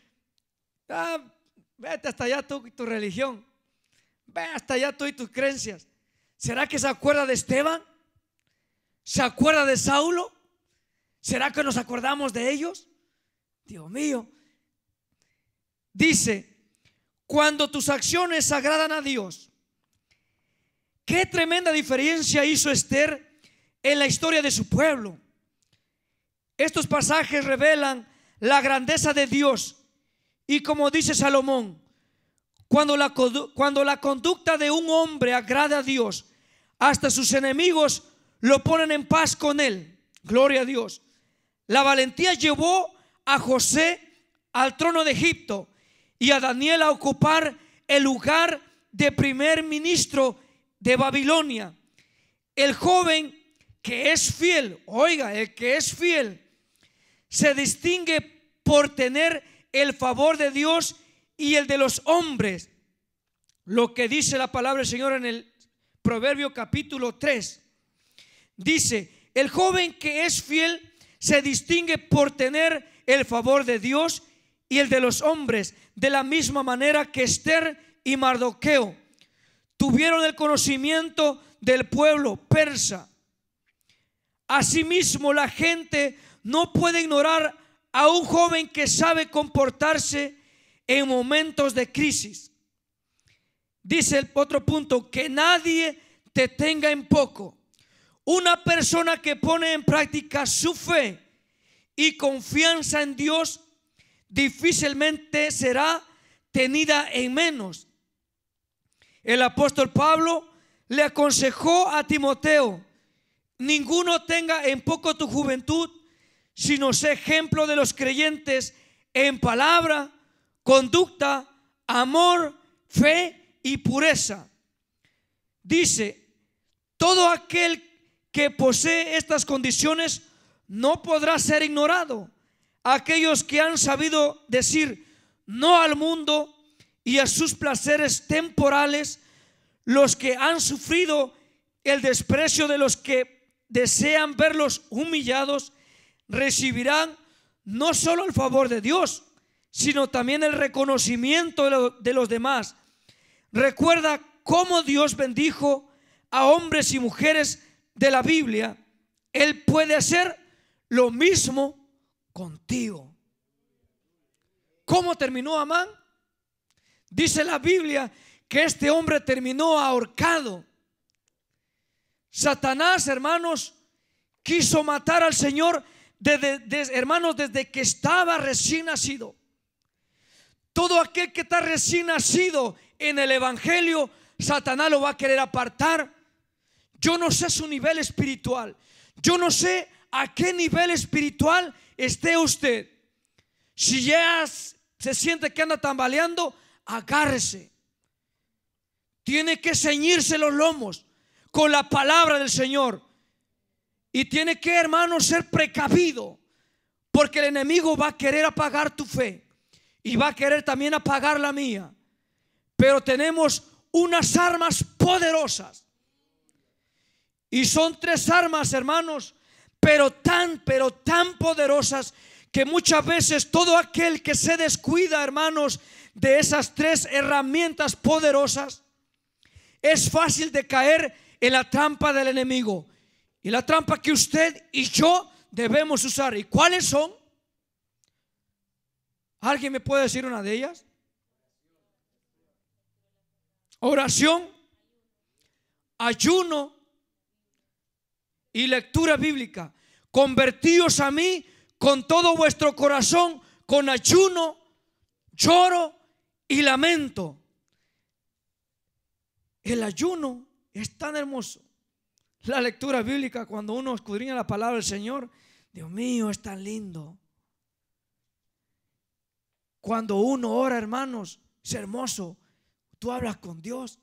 ah, vete hasta allá tú y tu religión, ve hasta allá tú y tus creencias. ¿Será que se acuerda de Esteban? ¿Se acuerda de Saulo? ¿Será que nos acordamos de ellos? Dios mío. Dice, cuando tus acciones agradan a Dios, qué tremenda diferencia hizo Esther en la historia de su pueblo. Estos pasajes revelan la grandeza de Dios y como dice Salomón, cuando la, cuando la conducta de un hombre agrada a Dios, hasta sus enemigos lo ponen en paz con él. Gloria a Dios. La valentía llevó a José al trono de Egipto y a Daniel a ocupar el lugar de primer ministro de Babilonia. El joven que es fiel, oiga, el que es fiel, se distingue por tener el favor de Dios y el de los hombres. Lo que dice la palabra del Señor en el Proverbio capítulo 3. Dice, el joven que es fiel se distingue por tener el favor de Dios y el de los hombres, de la misma manera que Esther y Mardoqueo tuvieron el conocimiento del pueblo persa Asimismo, la gente no puede ignorar a un joven que sabe comportarse en momentos de crisis. Dice el otro punto, que nadie te tenga en poco. Una persona que pone en práctica su fe y confianza en Dios difícilmente será tenida en menos. El apóstol Pablo le aconsejó a Timoteo, ninguno tenga en poco tu juventud, sino sé ejemplo de los creyentes en palabra, conducta, amor, fe y pureza. Dice, todo aquel que posee estas condiciones no podrá ser ignorado. Aquellos que han sabido decir no al mundo y a sus placeres temporales, los que han sufrido el desprecio de los que desean verlos humillados, recibirán no solo el favor de Dios, sino también el reconocimiento de, los demás. Recuerda cómo Dios bendijo a hombres y mujeres de la Biblia. Él puede hacer lo mismo contigo. ¿Cómo terminó Amán? Dice la Biblia que este hombre terminó ahorcado. Satanás, hermanos, quiso matar al Señor, hermanos, desde que estaba recién nacido. Todo aquel que está recién nacido en el Evangelio, Satanás lo va a querer apartar. Yo no sé su nivel espiritual. Yo no sé a qué nivel espiritual esté usted. Si ya se siente que anda tambaleando, agárrese. Tiene que ceñirse los lomos con la palabra del Señor. Y tiene que, hermano, ser precavido. Porque el enemigo va a querer apagar tu fe. Y va a querer también apagar la mía. Pero tenemos unas armas poderosas. Y son tres armas, hermanos, pero tan, pero tan poderosas que muchas veces todo aquel que se descuida, hermanos, de esas tres herramientas poderosas, es fácil de caer en la trampa del enemigo. Y la trampa que usted y yo debemos usar. ¿Y cuáles son? ¿Alguien me puede decir una de ellas? Oración, ayuno y lectura bíblica. Convertíos a mí con todo vuestro corazón, con ayuno, lloro y lamento. El ayuno es tan hermoso. La lectura bíblica, cuando uno escudriña la palabra del Señor, Dios mío, es tan lindo. Cuando uno ora, hermanos, es hermoso. Tú hablas con Dios.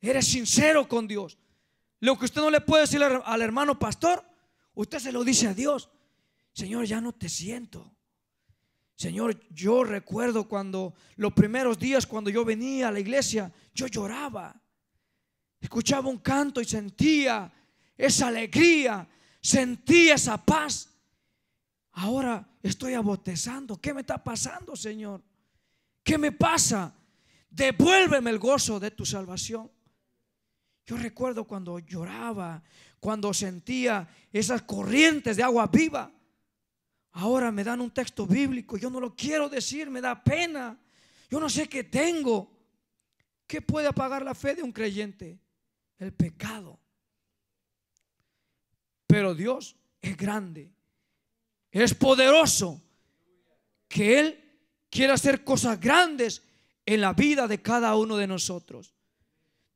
Eres sincero con Dios. Lo que usted no le puede decir al hermano pastor, usted se lo dice a Dios. Señor, ya no te siento. Señor, yo recuerdo cuando los primeros días cuando yo venía a la iglesia, yo lloraba. Escuchaba un canto y sentía esa alegría, sentía esa paz. Ahora estoy abotezando. ¿Qué me está pasando, Señor? ¿Qué me pasa? Devuélveme el gozo de tu salvación. Yo recuerdo cuando lloraba, cuando sentía esas corrientes de agua viva. Ahora me dan un texto bíblico, yo no lo quiero decir, me da pena. Yo no sé qué tengo. ¿Qué puede apagar la fe de un creyente? El pecado. Pero Dios es grande, es poderoso, que Él quiere hacer cosas grandes en la vida de cada uno de nosotros.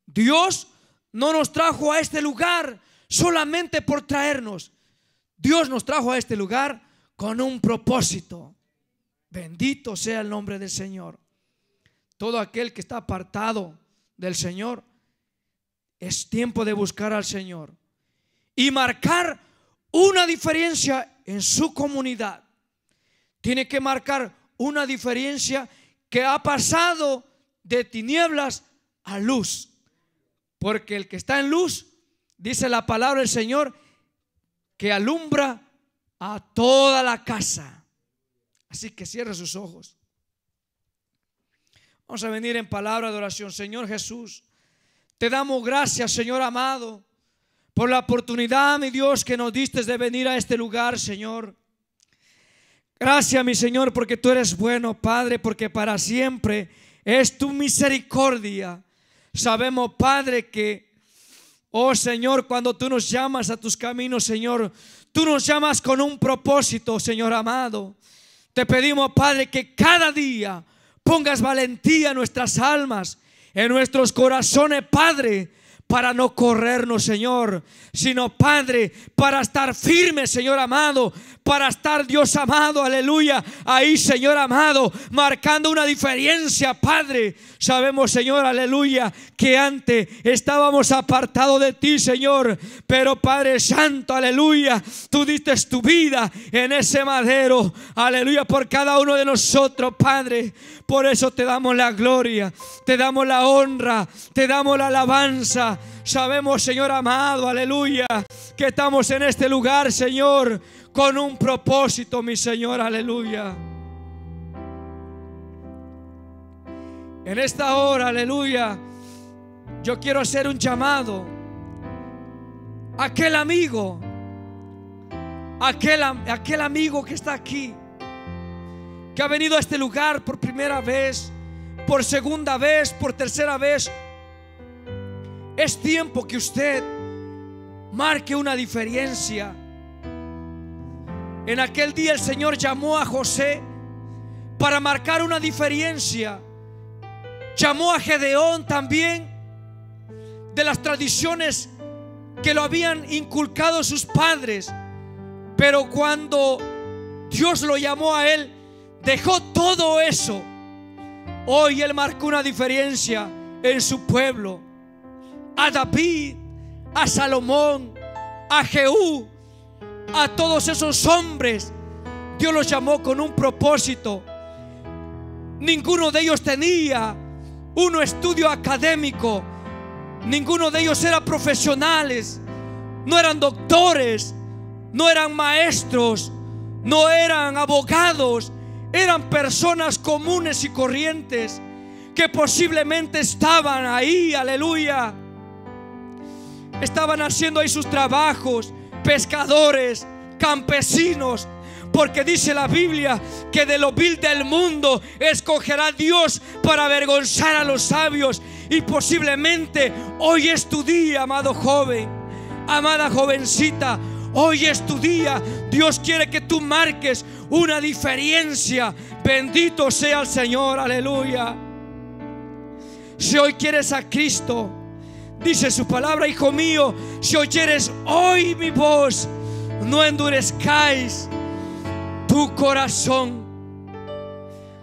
Dios no nos trajo a este lugar solamente por traernos. Dios nos trajo a este lugar con un propósito. Bendito sea el nombre del Señor. Todo aquel que está apartado del Señor es tiempo de buscar al Señor y marcar una diferencia en su comunidad. Tiene que marcar una diferencia que ha pasado de tinieblas a luz. Porque el que está en luz, dice la palabra del Señor, que alumbra a toda la casa. Así que cierre sus ojos. Vamos a venir en palabra de oración. Señor Jesús. Te damos gracias, Señor amado, por la oportunidad, mi Dios, que nos diste de venir a este lugar, Señor. Gracias, mi Señor, porque tú eres bueno, Padre, porque para siempre es tu misericordia. Sabemos, Padre, que, oh Señor, cuando tú nos llamas a tus caminos, Señor, tú nos llamas con un propósito, Señor amado. Te pedimos, Padre, que cada día pongas valentía en nuestras almas en nuestros corazones, Padre, para no corrernos, Señor, sino, Padre, para estar firmes, Señor amado, para estar, Dios amado, aleluya, ahí, Señor amado, marcando una diferencia, Padre. Sabemos, Señor, aleluya, que antes estábamos apartados de ti, Señor, pero Padre Santo, aleluya, tú diste tu vida en ese madero, aleluya, por cada uno de nosotros, Padre. Por eso te damos la gloria, te damos la honra, te damos la alabanza. Sabemos, Señor amado, aleluya, que estamos en este lugar, Señor, con un propósito, mi Señor, aleluya. En esta hora, aleluya, yo quiero hacer un llamado. Aquel amigo, aquel, aquel amigo que está aquí que ha venido a este lugar por primera vez, por segunda vez, por tercera vez, es tiempo que usted marque una diferencia. En aquel día el Señor llamó a José para marcar una diferencia Llamó a Gedeón también de las tradiciones que lo habían inculcado sus padres. Pero cuando Dios lo llamó a él, dejó todo eso. Hoy él marcó una diferencia en su pueblo. A David, a Salomón, a Jehú, a todos esos hombres, Dios los llamó con un propósito. Ninguno de ellos tenía un estudio académico. Ninguno de ellos era profesionales. No eran doctores. No eran maestros. No eran abogados. Eran personas comunes y corrientes que posiblemente estaban ahí, aleluya. Estaban haciendo ahí sus trabajos, pescadores, campesinos, porque dice la Biblia que de lo vil del mundo escogerá Dios para avergonzar a los sabios. Y posiblemente hoy es tu día, amado joven, amada jovencita. Hoy es tu día. Dios quiere que tú marques una diferencia. Bendito sea el Señor. Aleluya. Si hoy quieres a Cristo, dice su palabra, hijo mío, si oyeres hoy mi voz, no endurezcáis tu corazón.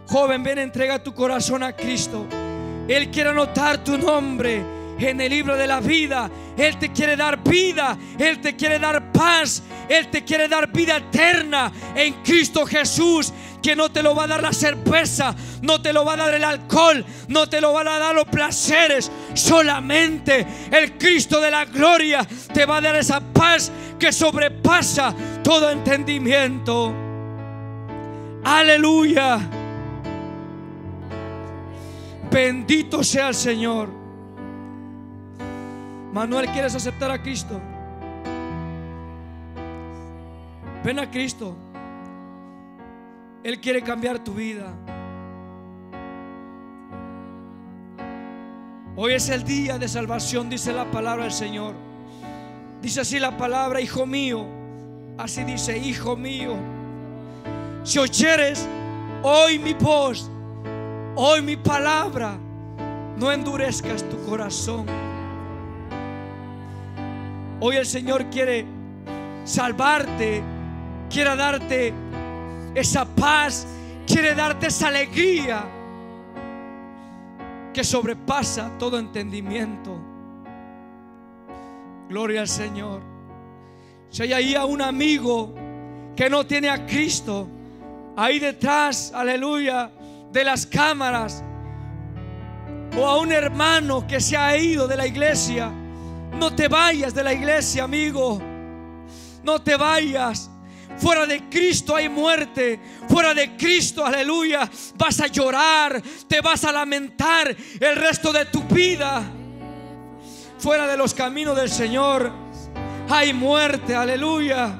Joven, ven, entrega tu corazón a Cristo. Él quiere anotar tu nombre en el libro de la vida. Él te quiere dar vida, Él te quiere dar paz, Él te quiere dar vida eterna en Cristo Jesús, que no te lo va a dar la cerveza, no te lo va a dar el alcohol, no te lo van a dar los placeres, solamente el Cristo de la gloria te va a dar esa paz que sobrepasa todo entendimiento. Aleluya. Bendito sea el Señor. Manuel, ¿quieres aceptar a Cristo? Ven a Cristo. Él quiere cambiar tu vida. Hoy es el día de salvación, dice la palabra del Señor. Dice así la palabra, hijo mío. Así dice, hijo mío si oyeres hoy mi voz, hoy mi palabra, no endurezcas tu corazón. Hoy el Señor quiere salvarte, quiere darte esa paz, quiere darte esa alegría que sobrepasa todo entendimiento. Gloria al Señor. Si hay ahí a un amigo que no tiene a Cristo, ahí detrás, aleluya, de las cámaras, o a un hermano que se ha ido de la iglesia, no te vayas de la iglesia, amigo. No te vayas. Fuera de Cristo hay muerte. Fuera de Cristo, aleluya, vas a llorar, te vas a lamentar el resto de tu vida. Fuera de los caminos del Señor hay muerte, aleluya.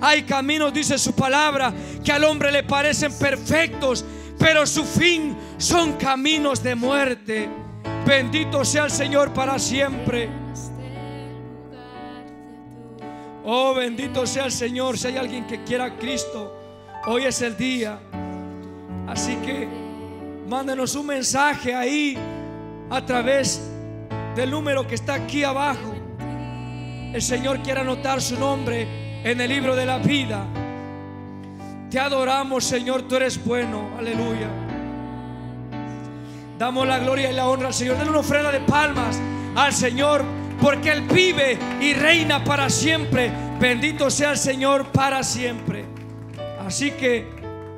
Hay caminos, dice su palabra, que al hombre le parecen perfectos, pero su fin son caminos de muerte. Bendito sea el Señor para siempre. Oh, bendito sea el Señor. Si hay alguien que quiera a Cristo, hoy es el día. Así que mándenos un mensaje ahí a través del número que está aquí abajo. El Señor quiere anotar su nombre en el libro de la vida. Te adoramos, Señor, tú eres bueno. Aleluya. Damos la gloria y la honra al Señor. Denle una ofrenda de palmas al Señor, porque Él vive y reina para siempre. Bendito sea el Señor para siempre. Así que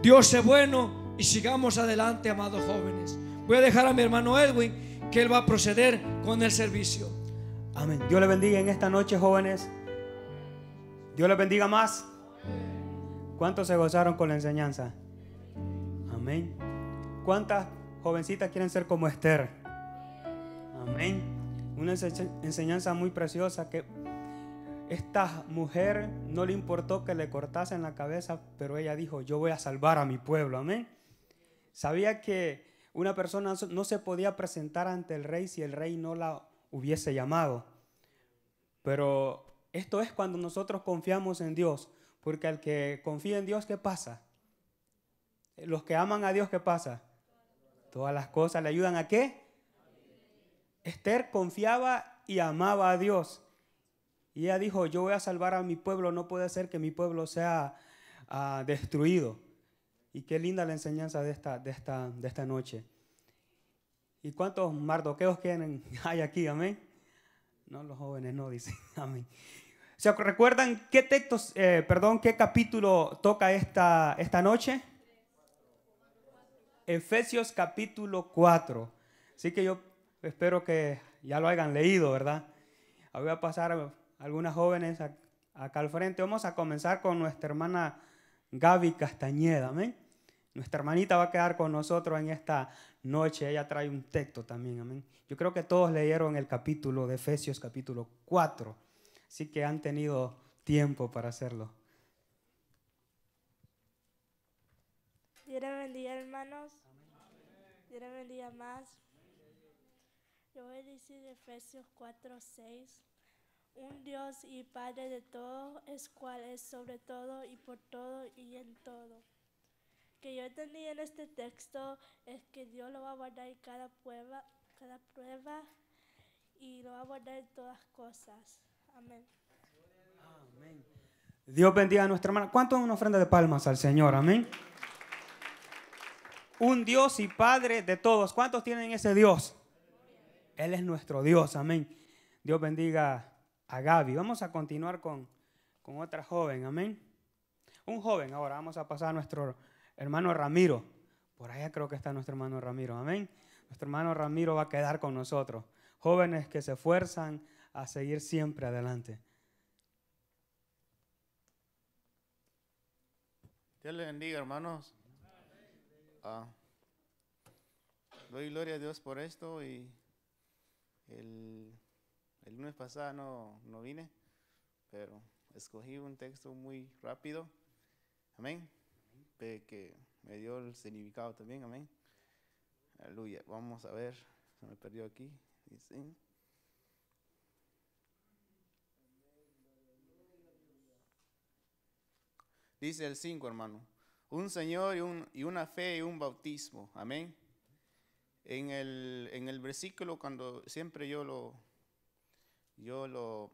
Dios es bueno y sigamos adelante, amados jóvenes. Voy a dejar a mi hermano Edwin que Él va a proceder con el servicio. Amén. Dios le bendiga en esta noche, jóvenes. Dios les bendiga más. ¿Cuántos se gozaron con la enseñanza? Amén. ¿Cuántas jovencitas quieren ser como Esther? Amén. Una enseñanza muy preciosa que esta mujer no le importó que le cortasen la cabeza, pero ella dijo, yo voy a salvar a mi pueblo. Amén. Sabía que una persona no se podía presentar ante el rey si el rey no la hubiese llamado. Pero esto es cuando nosotros confiamos en Dios, porque al que confía en Dios, ¿qué pasa? Los que aman a Dios, ¿qué pasa? Todas las cosas le ayudan a qué? Esther confiaba y amaba a Dios. Y ella dijo, yo voy a salvar a mi pueblo, no puede ser que mi pueblo sea ah, destruido. Y qué linda la enseñanza de esta, de esta, de esta noche. ¿Y cuántos mardoqueos (laughs) hay aquí? Amén. No, los jóvenes no dicen. (laughs) Amén. ¿Se recuerdan qué textos, eh, perdón, qué capítulo toca esta, esta noche? Efesios capítulo 4. Así que yo espero que ya lo hayan leído, ¿verdad? Voy a pasar algunas jóvenes acá al frente. Vamos a comenzar con nuestra hermana Gaby Castañeda, amén. Nuestra hermanita va a quedar con nosotros en esta noche. Ella trae un texto también, amén. Yo creo que todos leyeron el capítulo de Efesios, capítulo 4. Así que han tenido tiempo para hacerlo. Dios bendiga, hermanos. Dios bendiga más. Yo voy a decir Efesios 4, 6. Un Dios y Padre de todo, es cual es sobre todo y por todo y en todo que yo entendí en este texto es que Dios lo va a guardar en cada prueba, cada prueba y lo va a guardar en todas cosas. Amén. Dios bendiga a nuestra hermana. ¿Cuánto una ofrenda de palmas al Señor? Amén. Un Dios y Padre de todos. ¿Cuántos tienen ese Dios? Él es nuestro Dios. Amén. Dios bendiga a Gaby. Vamos a continuar con, con otra joven. Amén. Un joven. Ahora vamos a pasar a nuestro hermano Ramiro. Por allá creo que está nuestro hermano Ramiro. Amén. Nuestro hermano Ramiro va a quedar con nosotros. Jóvenes que se esfuerzan a seguir siempre adelante. Dios le bendiga, hermanos. Ah, doy gloria a Dios por esto y el, el lunes pasado no, no vine, pero escogí un texto muy rápido. Amén que me dio el significado también, amén. Aleluya. Vamos a ver, se me perdió aquí. Dice. Dice el 5, hermano. Un Señor y, un, y, una fe y un bautismo. Amén. En el, en el versículo, cuando siempre yo lo, yo lo,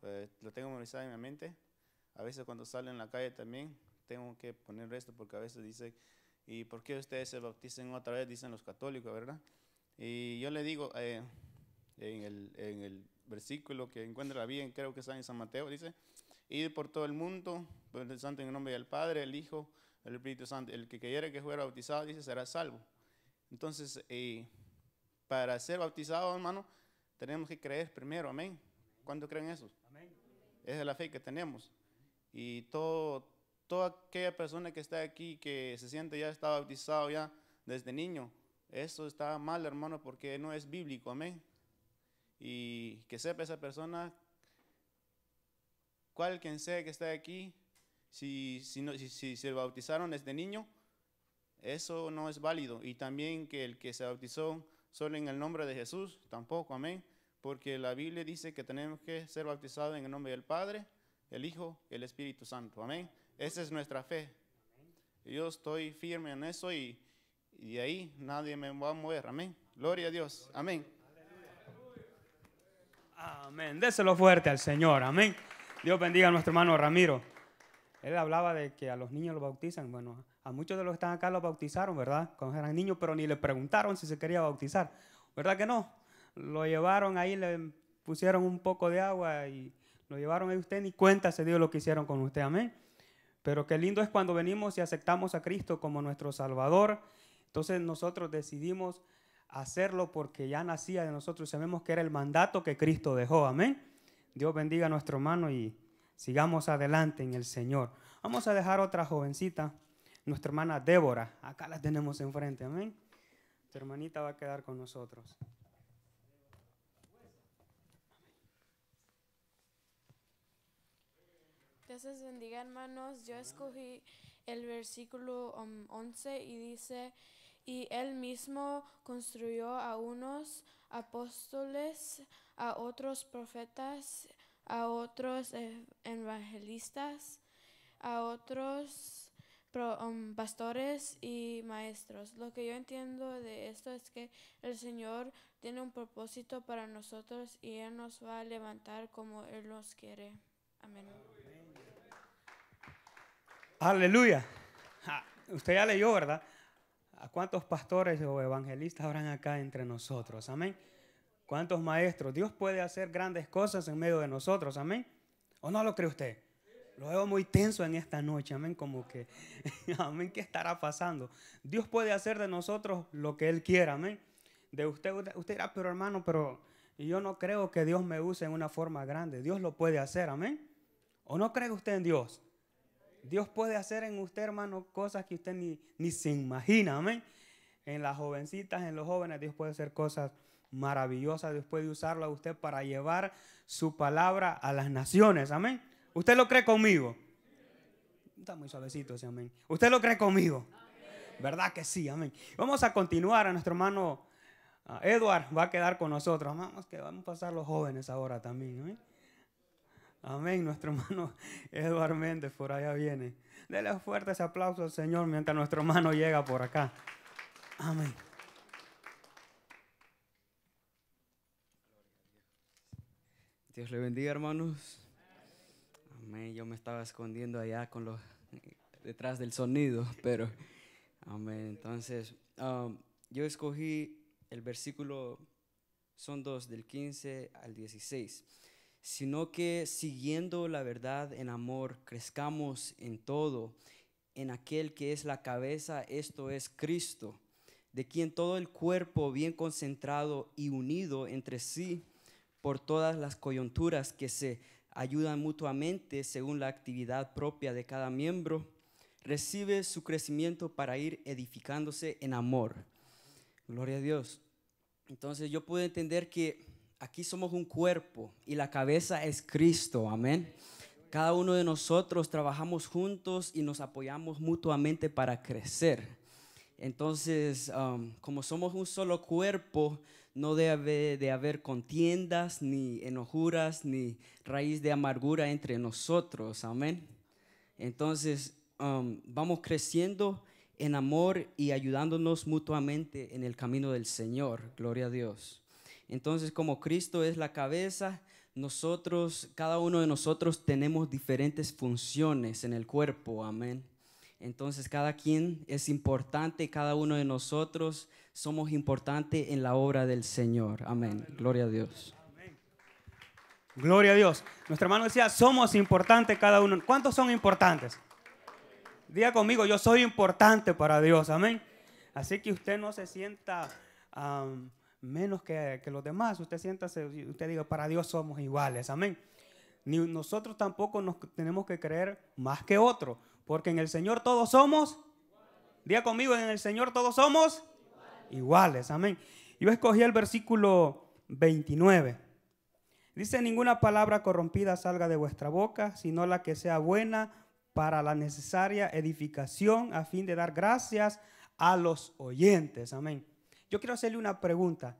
eh, lo tengo memorizado en mi mente, a veces cuando sale en la calle también, tengo que poner esto porque a veces dice, ¿y por qué ustedes se bautizan otra vez? Dicen los católicos, ¿verdad? Y yo le digo, eh, en, el, en, el, versículo que encuentra bien, creo que está en San Mateo, dice, ir por todo el mundo, por el Santo en el nombre del Padre, el Hijo, el Espíritu Santo. El que quiera que fuera bautizado, dice, será salvo. Entonces, eh, para ser bautizado, hermano, tenemos que creer primero, amén. ¿Cuándo creen eso? Amén. Esa es la fe que tenemos. Y todo, toda aquella persona que está aquí, que se siente ya está bautizado ya desde niño, eso está mal, hermano, porque no es bíblico, amén. Y que sepa esa persona, cual quien sea que está aquí, si, si, no, si, se bautizaron desde niño, eso no es válido. Y también que el que se bautizó solo en el nombre de Jesús, tampoco, amén. Porque la Biblia dice que tenemos que ser bautizados en el nombre del Padre, el Hijo el Espíritu Santo, amén. Esa es nuestra fe. Yo estoy firme en eso y, y ahí nadie me va a mover. Amén. Gloria a Dios. Amén. Amén. Déselo fuerte al Señor. Amén. Dios bendiga a nuestro hermano Ramiro. Él hablaba de que a los niños los bautizan. Bueno, a muchos de los que están acá los bautizaron, ¿verdad? Cuando eran niños, pero ni le preguntaron si se quería bautizar. ¿Verdad que no? Lo llevaron ahí, le pusieron un poco de agua y lo llevaron ahí usted, ni cuenta se dio lo que hicieron con usted. Amén. Pero qué lindo es cuando venimos y aceptamos a Cristo como nuestro Salvador. Entonces nosotros decidimos hacerlo porque ya nacía de nosotros. Sabemos que era el mandato que Cristo dejó. Amén. Dios bendiga a nuestro hermano y sigamos adelante en el Señor. Vamos a dejar otra jovencita, nuestra hermana Débora. Acá la tenemos enfrente. Amén. Tu hermanita va a quedar con nosotros. Dios les bendiga, hermanos. Yo escogí el versículo 11 um, y dice, y él mismo construyó a unos apóstoles, a otros profetas, a otros evangelistas, a otros pro- um, pastores y maestros. Lo que yo entiendo de esto es que el Señor tiene un propósito para nosotros y Él nos va a levantar como Él nos quiere. Amén. Aleluya. Ja, Usted ya leyó, ¿verdad? ¿A cuántos pastores o evangelistas habrán acá entre nosotros? Amén. ¿Cuántos maestros? Dios puede hacer grandes cosas en medio de nosotros. Amén. ¿O no lo cree usted? Lo veo muy tenso en esta noche. Amén. Como que, (laughs) amén, ¿qué estará pasando? Dios puede hacer de nosotros lo que Él quiera. Amén. De usted, usted, dirá, pero hermano, pero yo no creo que Dios me use en una forma grande. Dios lo puede hacer. Amén. ¿O no cree usted en Dios? Dios puede hacer en usted, hermano, cosas que usted ni, ni se imagina, amén. En las jovencitas, en los jóvenes, Dios puede hacer cosas maravillosas. Dios puede usarlo a usted para llevar su palabra a las naciones, amén. ¿Usted lo cree conmigo? Está muy suavecito ese amén. ¿Usted lo cree conmigo? ¿Verdad que sí? Amén. Vamos a continuar a nuestro hermano Edward, va a quedar con nosotros. Vamos, que vamos a pasar los jóvenes ahora también, amén. Amén, nuestro (laughs) hermano Eduardo Méndez por allá viene. Dele fuerte ese aplauso al Señor mientras nuestro hermano llega por acá. Amén. Dios le bendiga, hermanos. Yo me estaba escondiendo allá con los detrás del sonido, (laughs) pero amén. Entonces, um, yo escogí el versículo, son dos, del 15 al 16. Sino que siguiendo la verdad en amor, crezcamos en todo, en aquel que es la cabeza, esto es Cristo, de quien todo el cuerpo bien concentrado y unido entre sí por todas las coyunturas que se ayudan mutuamente según la actividad propia de cada miembro, recibe su crecimiento para ir edificándose en amor. Gloria a Dios. Entonces yo puedo entender que aquí somos un cuerpo y la cabeza es Cristo, amén. Cada uno de nosotros trabajamos juntos y nos apoyamos mutuamente para crecer. Entonces, um, como somos un solo cuerpo, no debe de haber contiendas, ni enojuras, ni raíz de amargura entre nosotros. Amén. Entonces, um, vamos creciendo en amor y ayudándonos mutuamente en el camino del Señor. Gloria a Dios. Entonces, como Cristo es la cabeza, nosotros, cada uno de nosotros tenemos diferentes funciones en el cuerpo. Amén. Entonces cada quien es importante, cada uno de nosotros somos importantes en la obra del Señor. Amén. Gloria a Dios. Gloria a Dios. Nuestro hermano decía, somos importantes cada uno. ¿Cuántos son importantes? Diga conmigo, yo soy importante para Dios. Amén. Así que usted no se sienta um, menos que, que, los demás. Usted sienta, usted diga, para Dios somos iguales. Amén. Ni nosotros tampoco nos tenemos que creer más que otro. Porque en el Señor todos somos. Diga conmigo, en el Señor todos somos iguales. Amén. Yo escogí el versículo 29. Dice, ninguna palabra corrompida salga de vuestra boca, sino la que sea buena para la necesaria edificación a fin de dar gracias a los oyentes. Amén. Yo quiero hacerle una pregunta.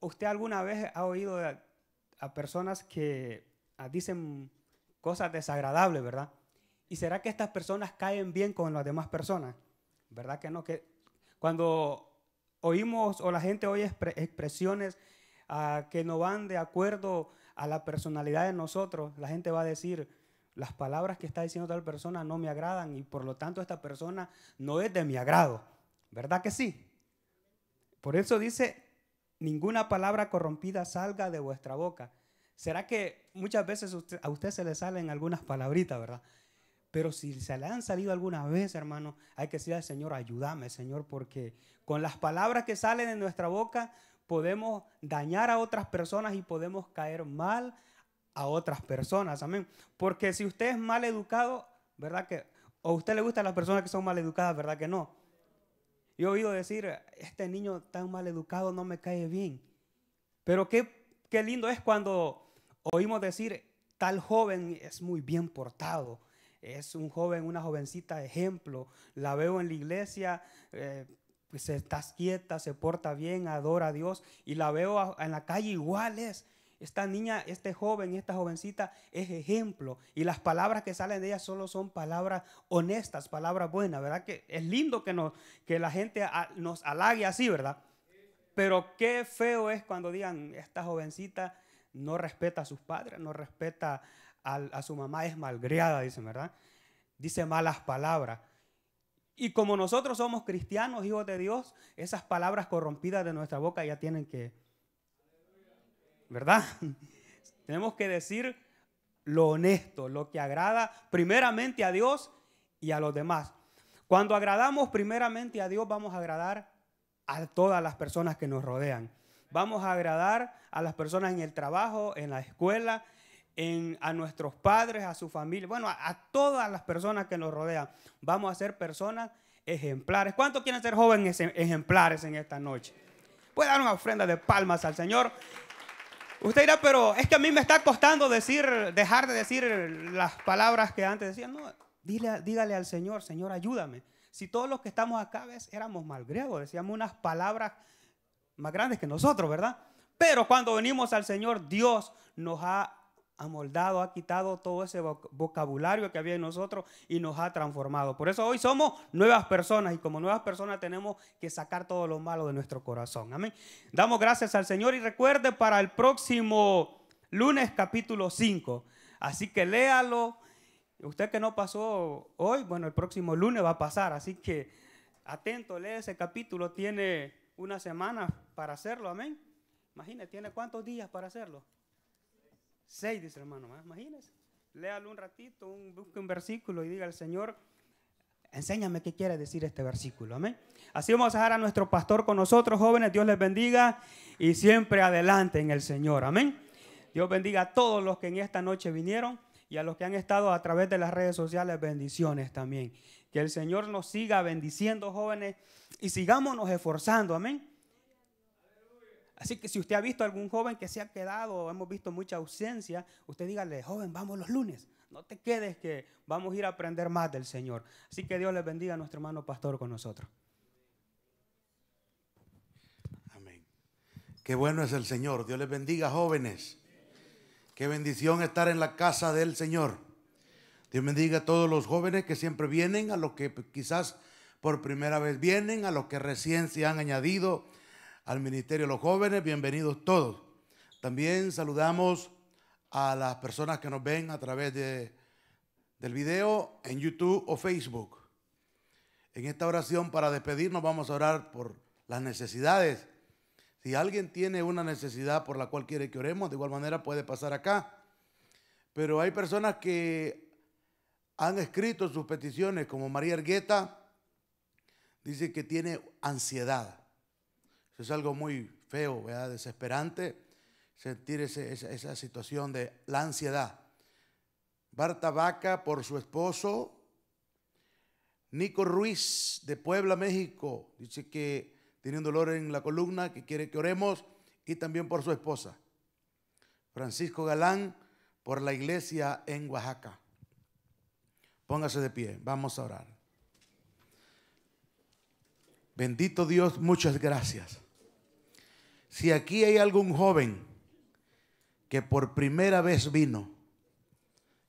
¿Usted alguna vez ha oído a, personas que a, dicen cosas desagradables, verdad? ¿Y será que estas personas caen bien con las demás personas? ¿Verdad que no? Que cuando oímos o la gente oye expre expresiones uh, que no van de acuerdo a la personalidad de nosotros, la gente va a decir, las palabras que está diciendo tal persona no me agradan y por lo tanto esta persona no es de mi agrado. ¿Verdad que sí? Por eso dice, ninguna palabra corrompida salga de vuestra boca. ¿Será que muchas veces a usted se le salen algunas palabritas, verdad? Pero si se le han salido alguna vez, hermano, hay que decir al Señor, ayúdame, Señor, porque con las palabras que salen de nuestra boca podemos dañar a otras personas y podemos caer mal a otras personas. Amén. Porque si usted es mal educado, ¿verdad que? O usted le gustan las personas que son mal educadas, ¿verdad que no? Yo he oído decir, este niño tan mal educado no me cae bien. Pero qué, qué lindo es cuando oímos decir, tal joven es muy bien portado es un joven, una jovencita ejemplo. La veo en la iglesia, eh, pues está quieta, se porta bien, adora a Dios. Y la veo a, en la calle igual es. Esta niña, este joven, esta jovencita es ejemplo. Y las palabras que salen de ella solo son palabras honestas, palabras buenas, ¿verdad? Que es lindo que, que la gente nos halague así, ¿verdad? Pero qué feo es cuando digan, esta jovencita no respeta a sus padres, no respeta a, su mamá, es malgriada, dicen, ¿verdad? Dice malas palabras. Y como nosotros somos cristianos, hijos de Dios, esas palabras corrompidas de nuestra boca ya tienen que ¿verdad? (laughs) Tenemos que decir lo honesto, lo que agrada primeramente a Dios y a los demás. Cuando agradamos primeramente a Dios, vamos a agradar a todas las personas que nos rodean. Vamos a agradar a las personas en el trabajo, en la escuela, a nuestros padres, a su familia, bueno, a, a, todas las personas que nos rodean. Vamos a ser personas ejemplares. ¿Cuántos quieren ser jóvenes ejemplares en esta noche? Puede dar una ofrenda de palmas al Señor. Usted dirá, pero es que a mí me está costando decir, dejar de decir las palabras que antes decía. No, dile, dígale al Señor, Señor, ayúdame. Si todos los que estamos acá, ves, éramos malgriegos, decíamos unas palabras más grandes que nosotros, ¿verdad? Pero cuando venimos al Señor, Dios nos ha amoldado, ha quitado todo ese vocabulario que había en nosotros y nos ha transformado. Por eso hoy somos nuevas personas y como nuevas personas tenemos que sacar todo lo malo de nuestro corazón. Amén. Damos gracias al Señor y recuerde para el próximo lunes capítulo 5. Así que léalo. Usted que no pasó hoy, bueno, el próximo lunes va a pasar. Así que atento, lee ese capítulo. Tiene una semana para hacerlo. Amén. Imagínese, ¿tiene cuántos días para hacerlo? Seis, dice hermano, imagínese. Léalo un ratito, busque un versículo y diga al Señor, enséñame qué quiere decir este versículo. Amén. Así vamos a dejar a nuestro pastor con nosotros, jóvenes. Dios les bendiga y siempre adelante en el Señor. Amén. Dios bendiga a todos los que en esta noche vinieron y a los que han estado a través de las redes sociales. Bendiciones también. Que el Señor nos siga bendiciendo, jóvenes, y sigámonos esforzando. Amén Así que si usted ha visto algún joven que se ha quedado, hemos visto mucha ausencia, usted dígale, joven, vamos los lunes. No te quedes que vamos a ir a aprender más del Señor. Así que Dios les bendiga a nuestro hermano pastor con nosotros. Amén. Qué bueno es el Señor. Dios les bendiga, jóvenes. Qué bendición estar en la casa del Señor. Dios bendiga a todos los jóvenes que siempre vienen, a los que quizás por primera vez vienen, a los que recién se han añadido al Ministerio de los Jóvenes. Bienvenidos todos. También saludamos a las personas que nos ven a través de, del video en YouTube o Facebook. En esta oración para despedirnos vamos a orar por las necesidades. Si alguien tiene una necesidad por la cual quiere que oremos, de igual manera puede pasar acá. Pero hay personas que han escrito sus peticiones, como María Ergueta, dice que tiene ansiedad es algo muy feo, desesperante, sentir esa, situación de la ansiedad. Barta Vaca por su esposo. Nico Ruiz de Puebla, México, dice que tiene un dolor en la columna, que quiere que oremos, y también por su esposa. Francisco Galán por la iglesia en Oaxaca. Póngase de pie, vamos a orar. Bendito Dios, muchas gracias. Si aquí hay algún joven que por primera vez vino,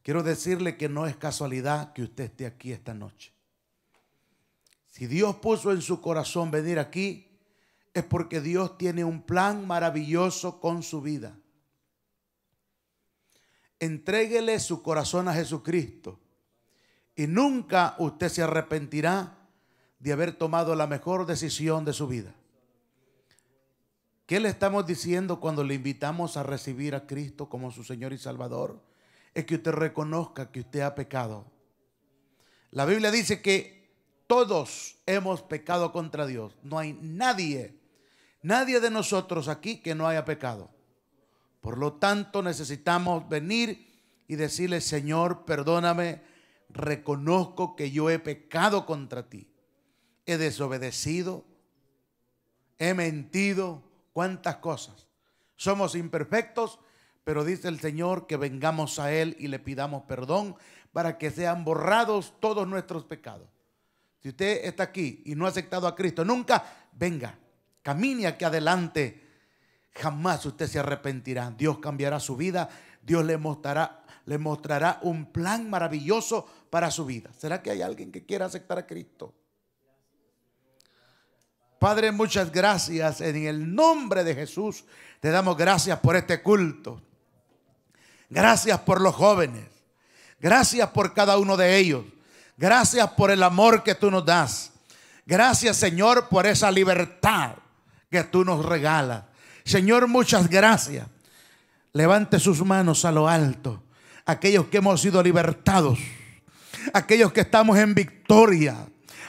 quiero decirle que no es casualidad que usted esté aquí esta noche. Si Dios puso en su corazón venir aquí, es porque Dios tiene un plan maravilloso con su vida. Entréguele su corazón a Jesucristo y nunca usted se arrepentirá de haber tomado la mejor decisión de su vida. ¿Qué le estamos diciendo cuando le invitamos a recibir a Cristo como su Señor y Salvador? Es que usted reconozca que usted ha pecado. La Biblia dice que todos hemos pecado contra Dios. No hay nadie, nadie de nosotros aquí que no haya pecado. Por lo tanto, necesitamos venir y decirle, Señor, perdóname, reconozco que yo he pecado contra ti. He desobedecido, he mentido, cuántas cosas. Somos imperfectos, pero dice el Señor que vengamos a Él y le pidamos perdón para que sean borrados todos nuestros pecados. Si usted está aquí y no ha aceptado a Cristo, nunca venga, camine aquí adelante. jamás usted se arrepentirá. Dios cambiará su vida. Dios le mostrará, le mostrará un plan maravilloso para su vida. ¿Será que hay alguien que quiera aceptar a Cristo? Padre, muchas gracias. En el nombre de Jesús te damos gracias por este culto. Gracias por los jóvenes. Gracias por cada uno de ellos. Gracias por el amor que tú nos das. Gracias, Señor, por esa libertad que tú nos regalas. Señor, muchas gracias. Levante sus manos a lo alto. Aquellos que hemos sido libertados. Aquellos que estamos en victoria.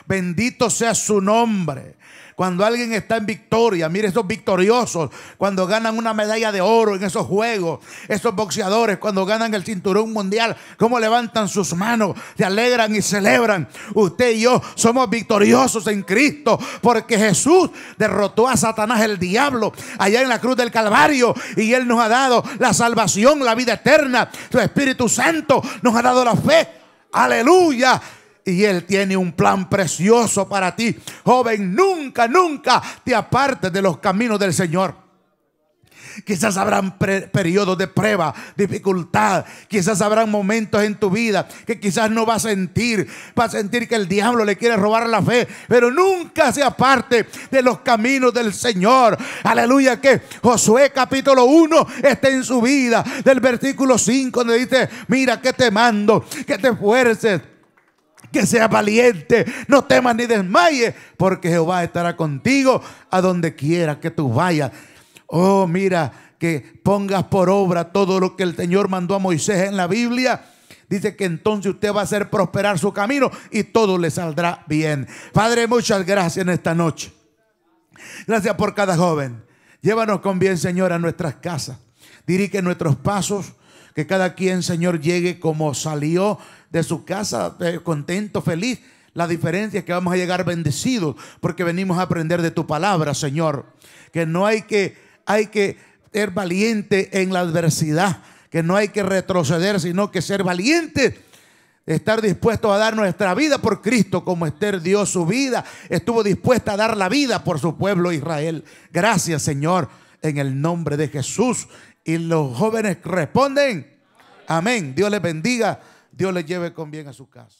Bendito sea su nombre. Cuando alguien está en victoria, mire esos victoriosos, cuando ganan una medalla de oro en esos juegos, esos boxeadores, cuando ganan el cinturón mundial, cómo levantan sus manos, se alegran y celebran. Usted y yo somos victoriosos en Cristo, porque Jesús derrotó a Satanás, el diablo, allá en la cruz del Calvario, y Él nos ha dado la salvación, la vida eterna. Su Espíritu Santo nos ha dado la fe. Aleluya. Y Él tiene un plan precioso para ti. Joven, nunca, nunca te apartes de los caminos del Señor. Quizás habrán periodos de prueba, dificultad. Quizás habrán momentos en tu vida que quizás no vas a sentir. Va a sentir que el diablo le quiere robar la fe. Pero nunca se aparte de los caminos del Señor. Aleluya que Josué capítulo 1 está en su vida. Del versículo 5 donde dice, mira que te mando, que te fuerces que sea valiente, no temas ni desmayes, porque Jehová estará contigo a donde quiera que tú vayas. Oh, mira, que pongas por obra todo lo que el Señor mandó a Moisés en la Biblia. Dice que entonces usted va a hacer prosperar su camino y todo le saldrá bien. Padre, muchas gracias en esta noche. Gracias por cada joven. Llévanos con bien, Señor, a nuestras casas. Dirige nuestros pasos. Que cada quien, Señor, llegue como salió de su casa eh, contento, feliz. La diferencia es que vamos a llegar bendecidos porque venimos a aprender de tu palabra, Señor. Que no hay que, hay que ser valiente en la adversidad, que no hay que retroceder, sino que ser valiente estar dispuesto a dar nuestra vida por Cristo, como Esther dio su vida, estuvo dispuesta a dar la vida por su pueblo Israel. Gracias, Señor, en el nombre de Jesús. Y los jóvenes responden, amén. Dios les bendiga. Dios le lleve con bien a su casa.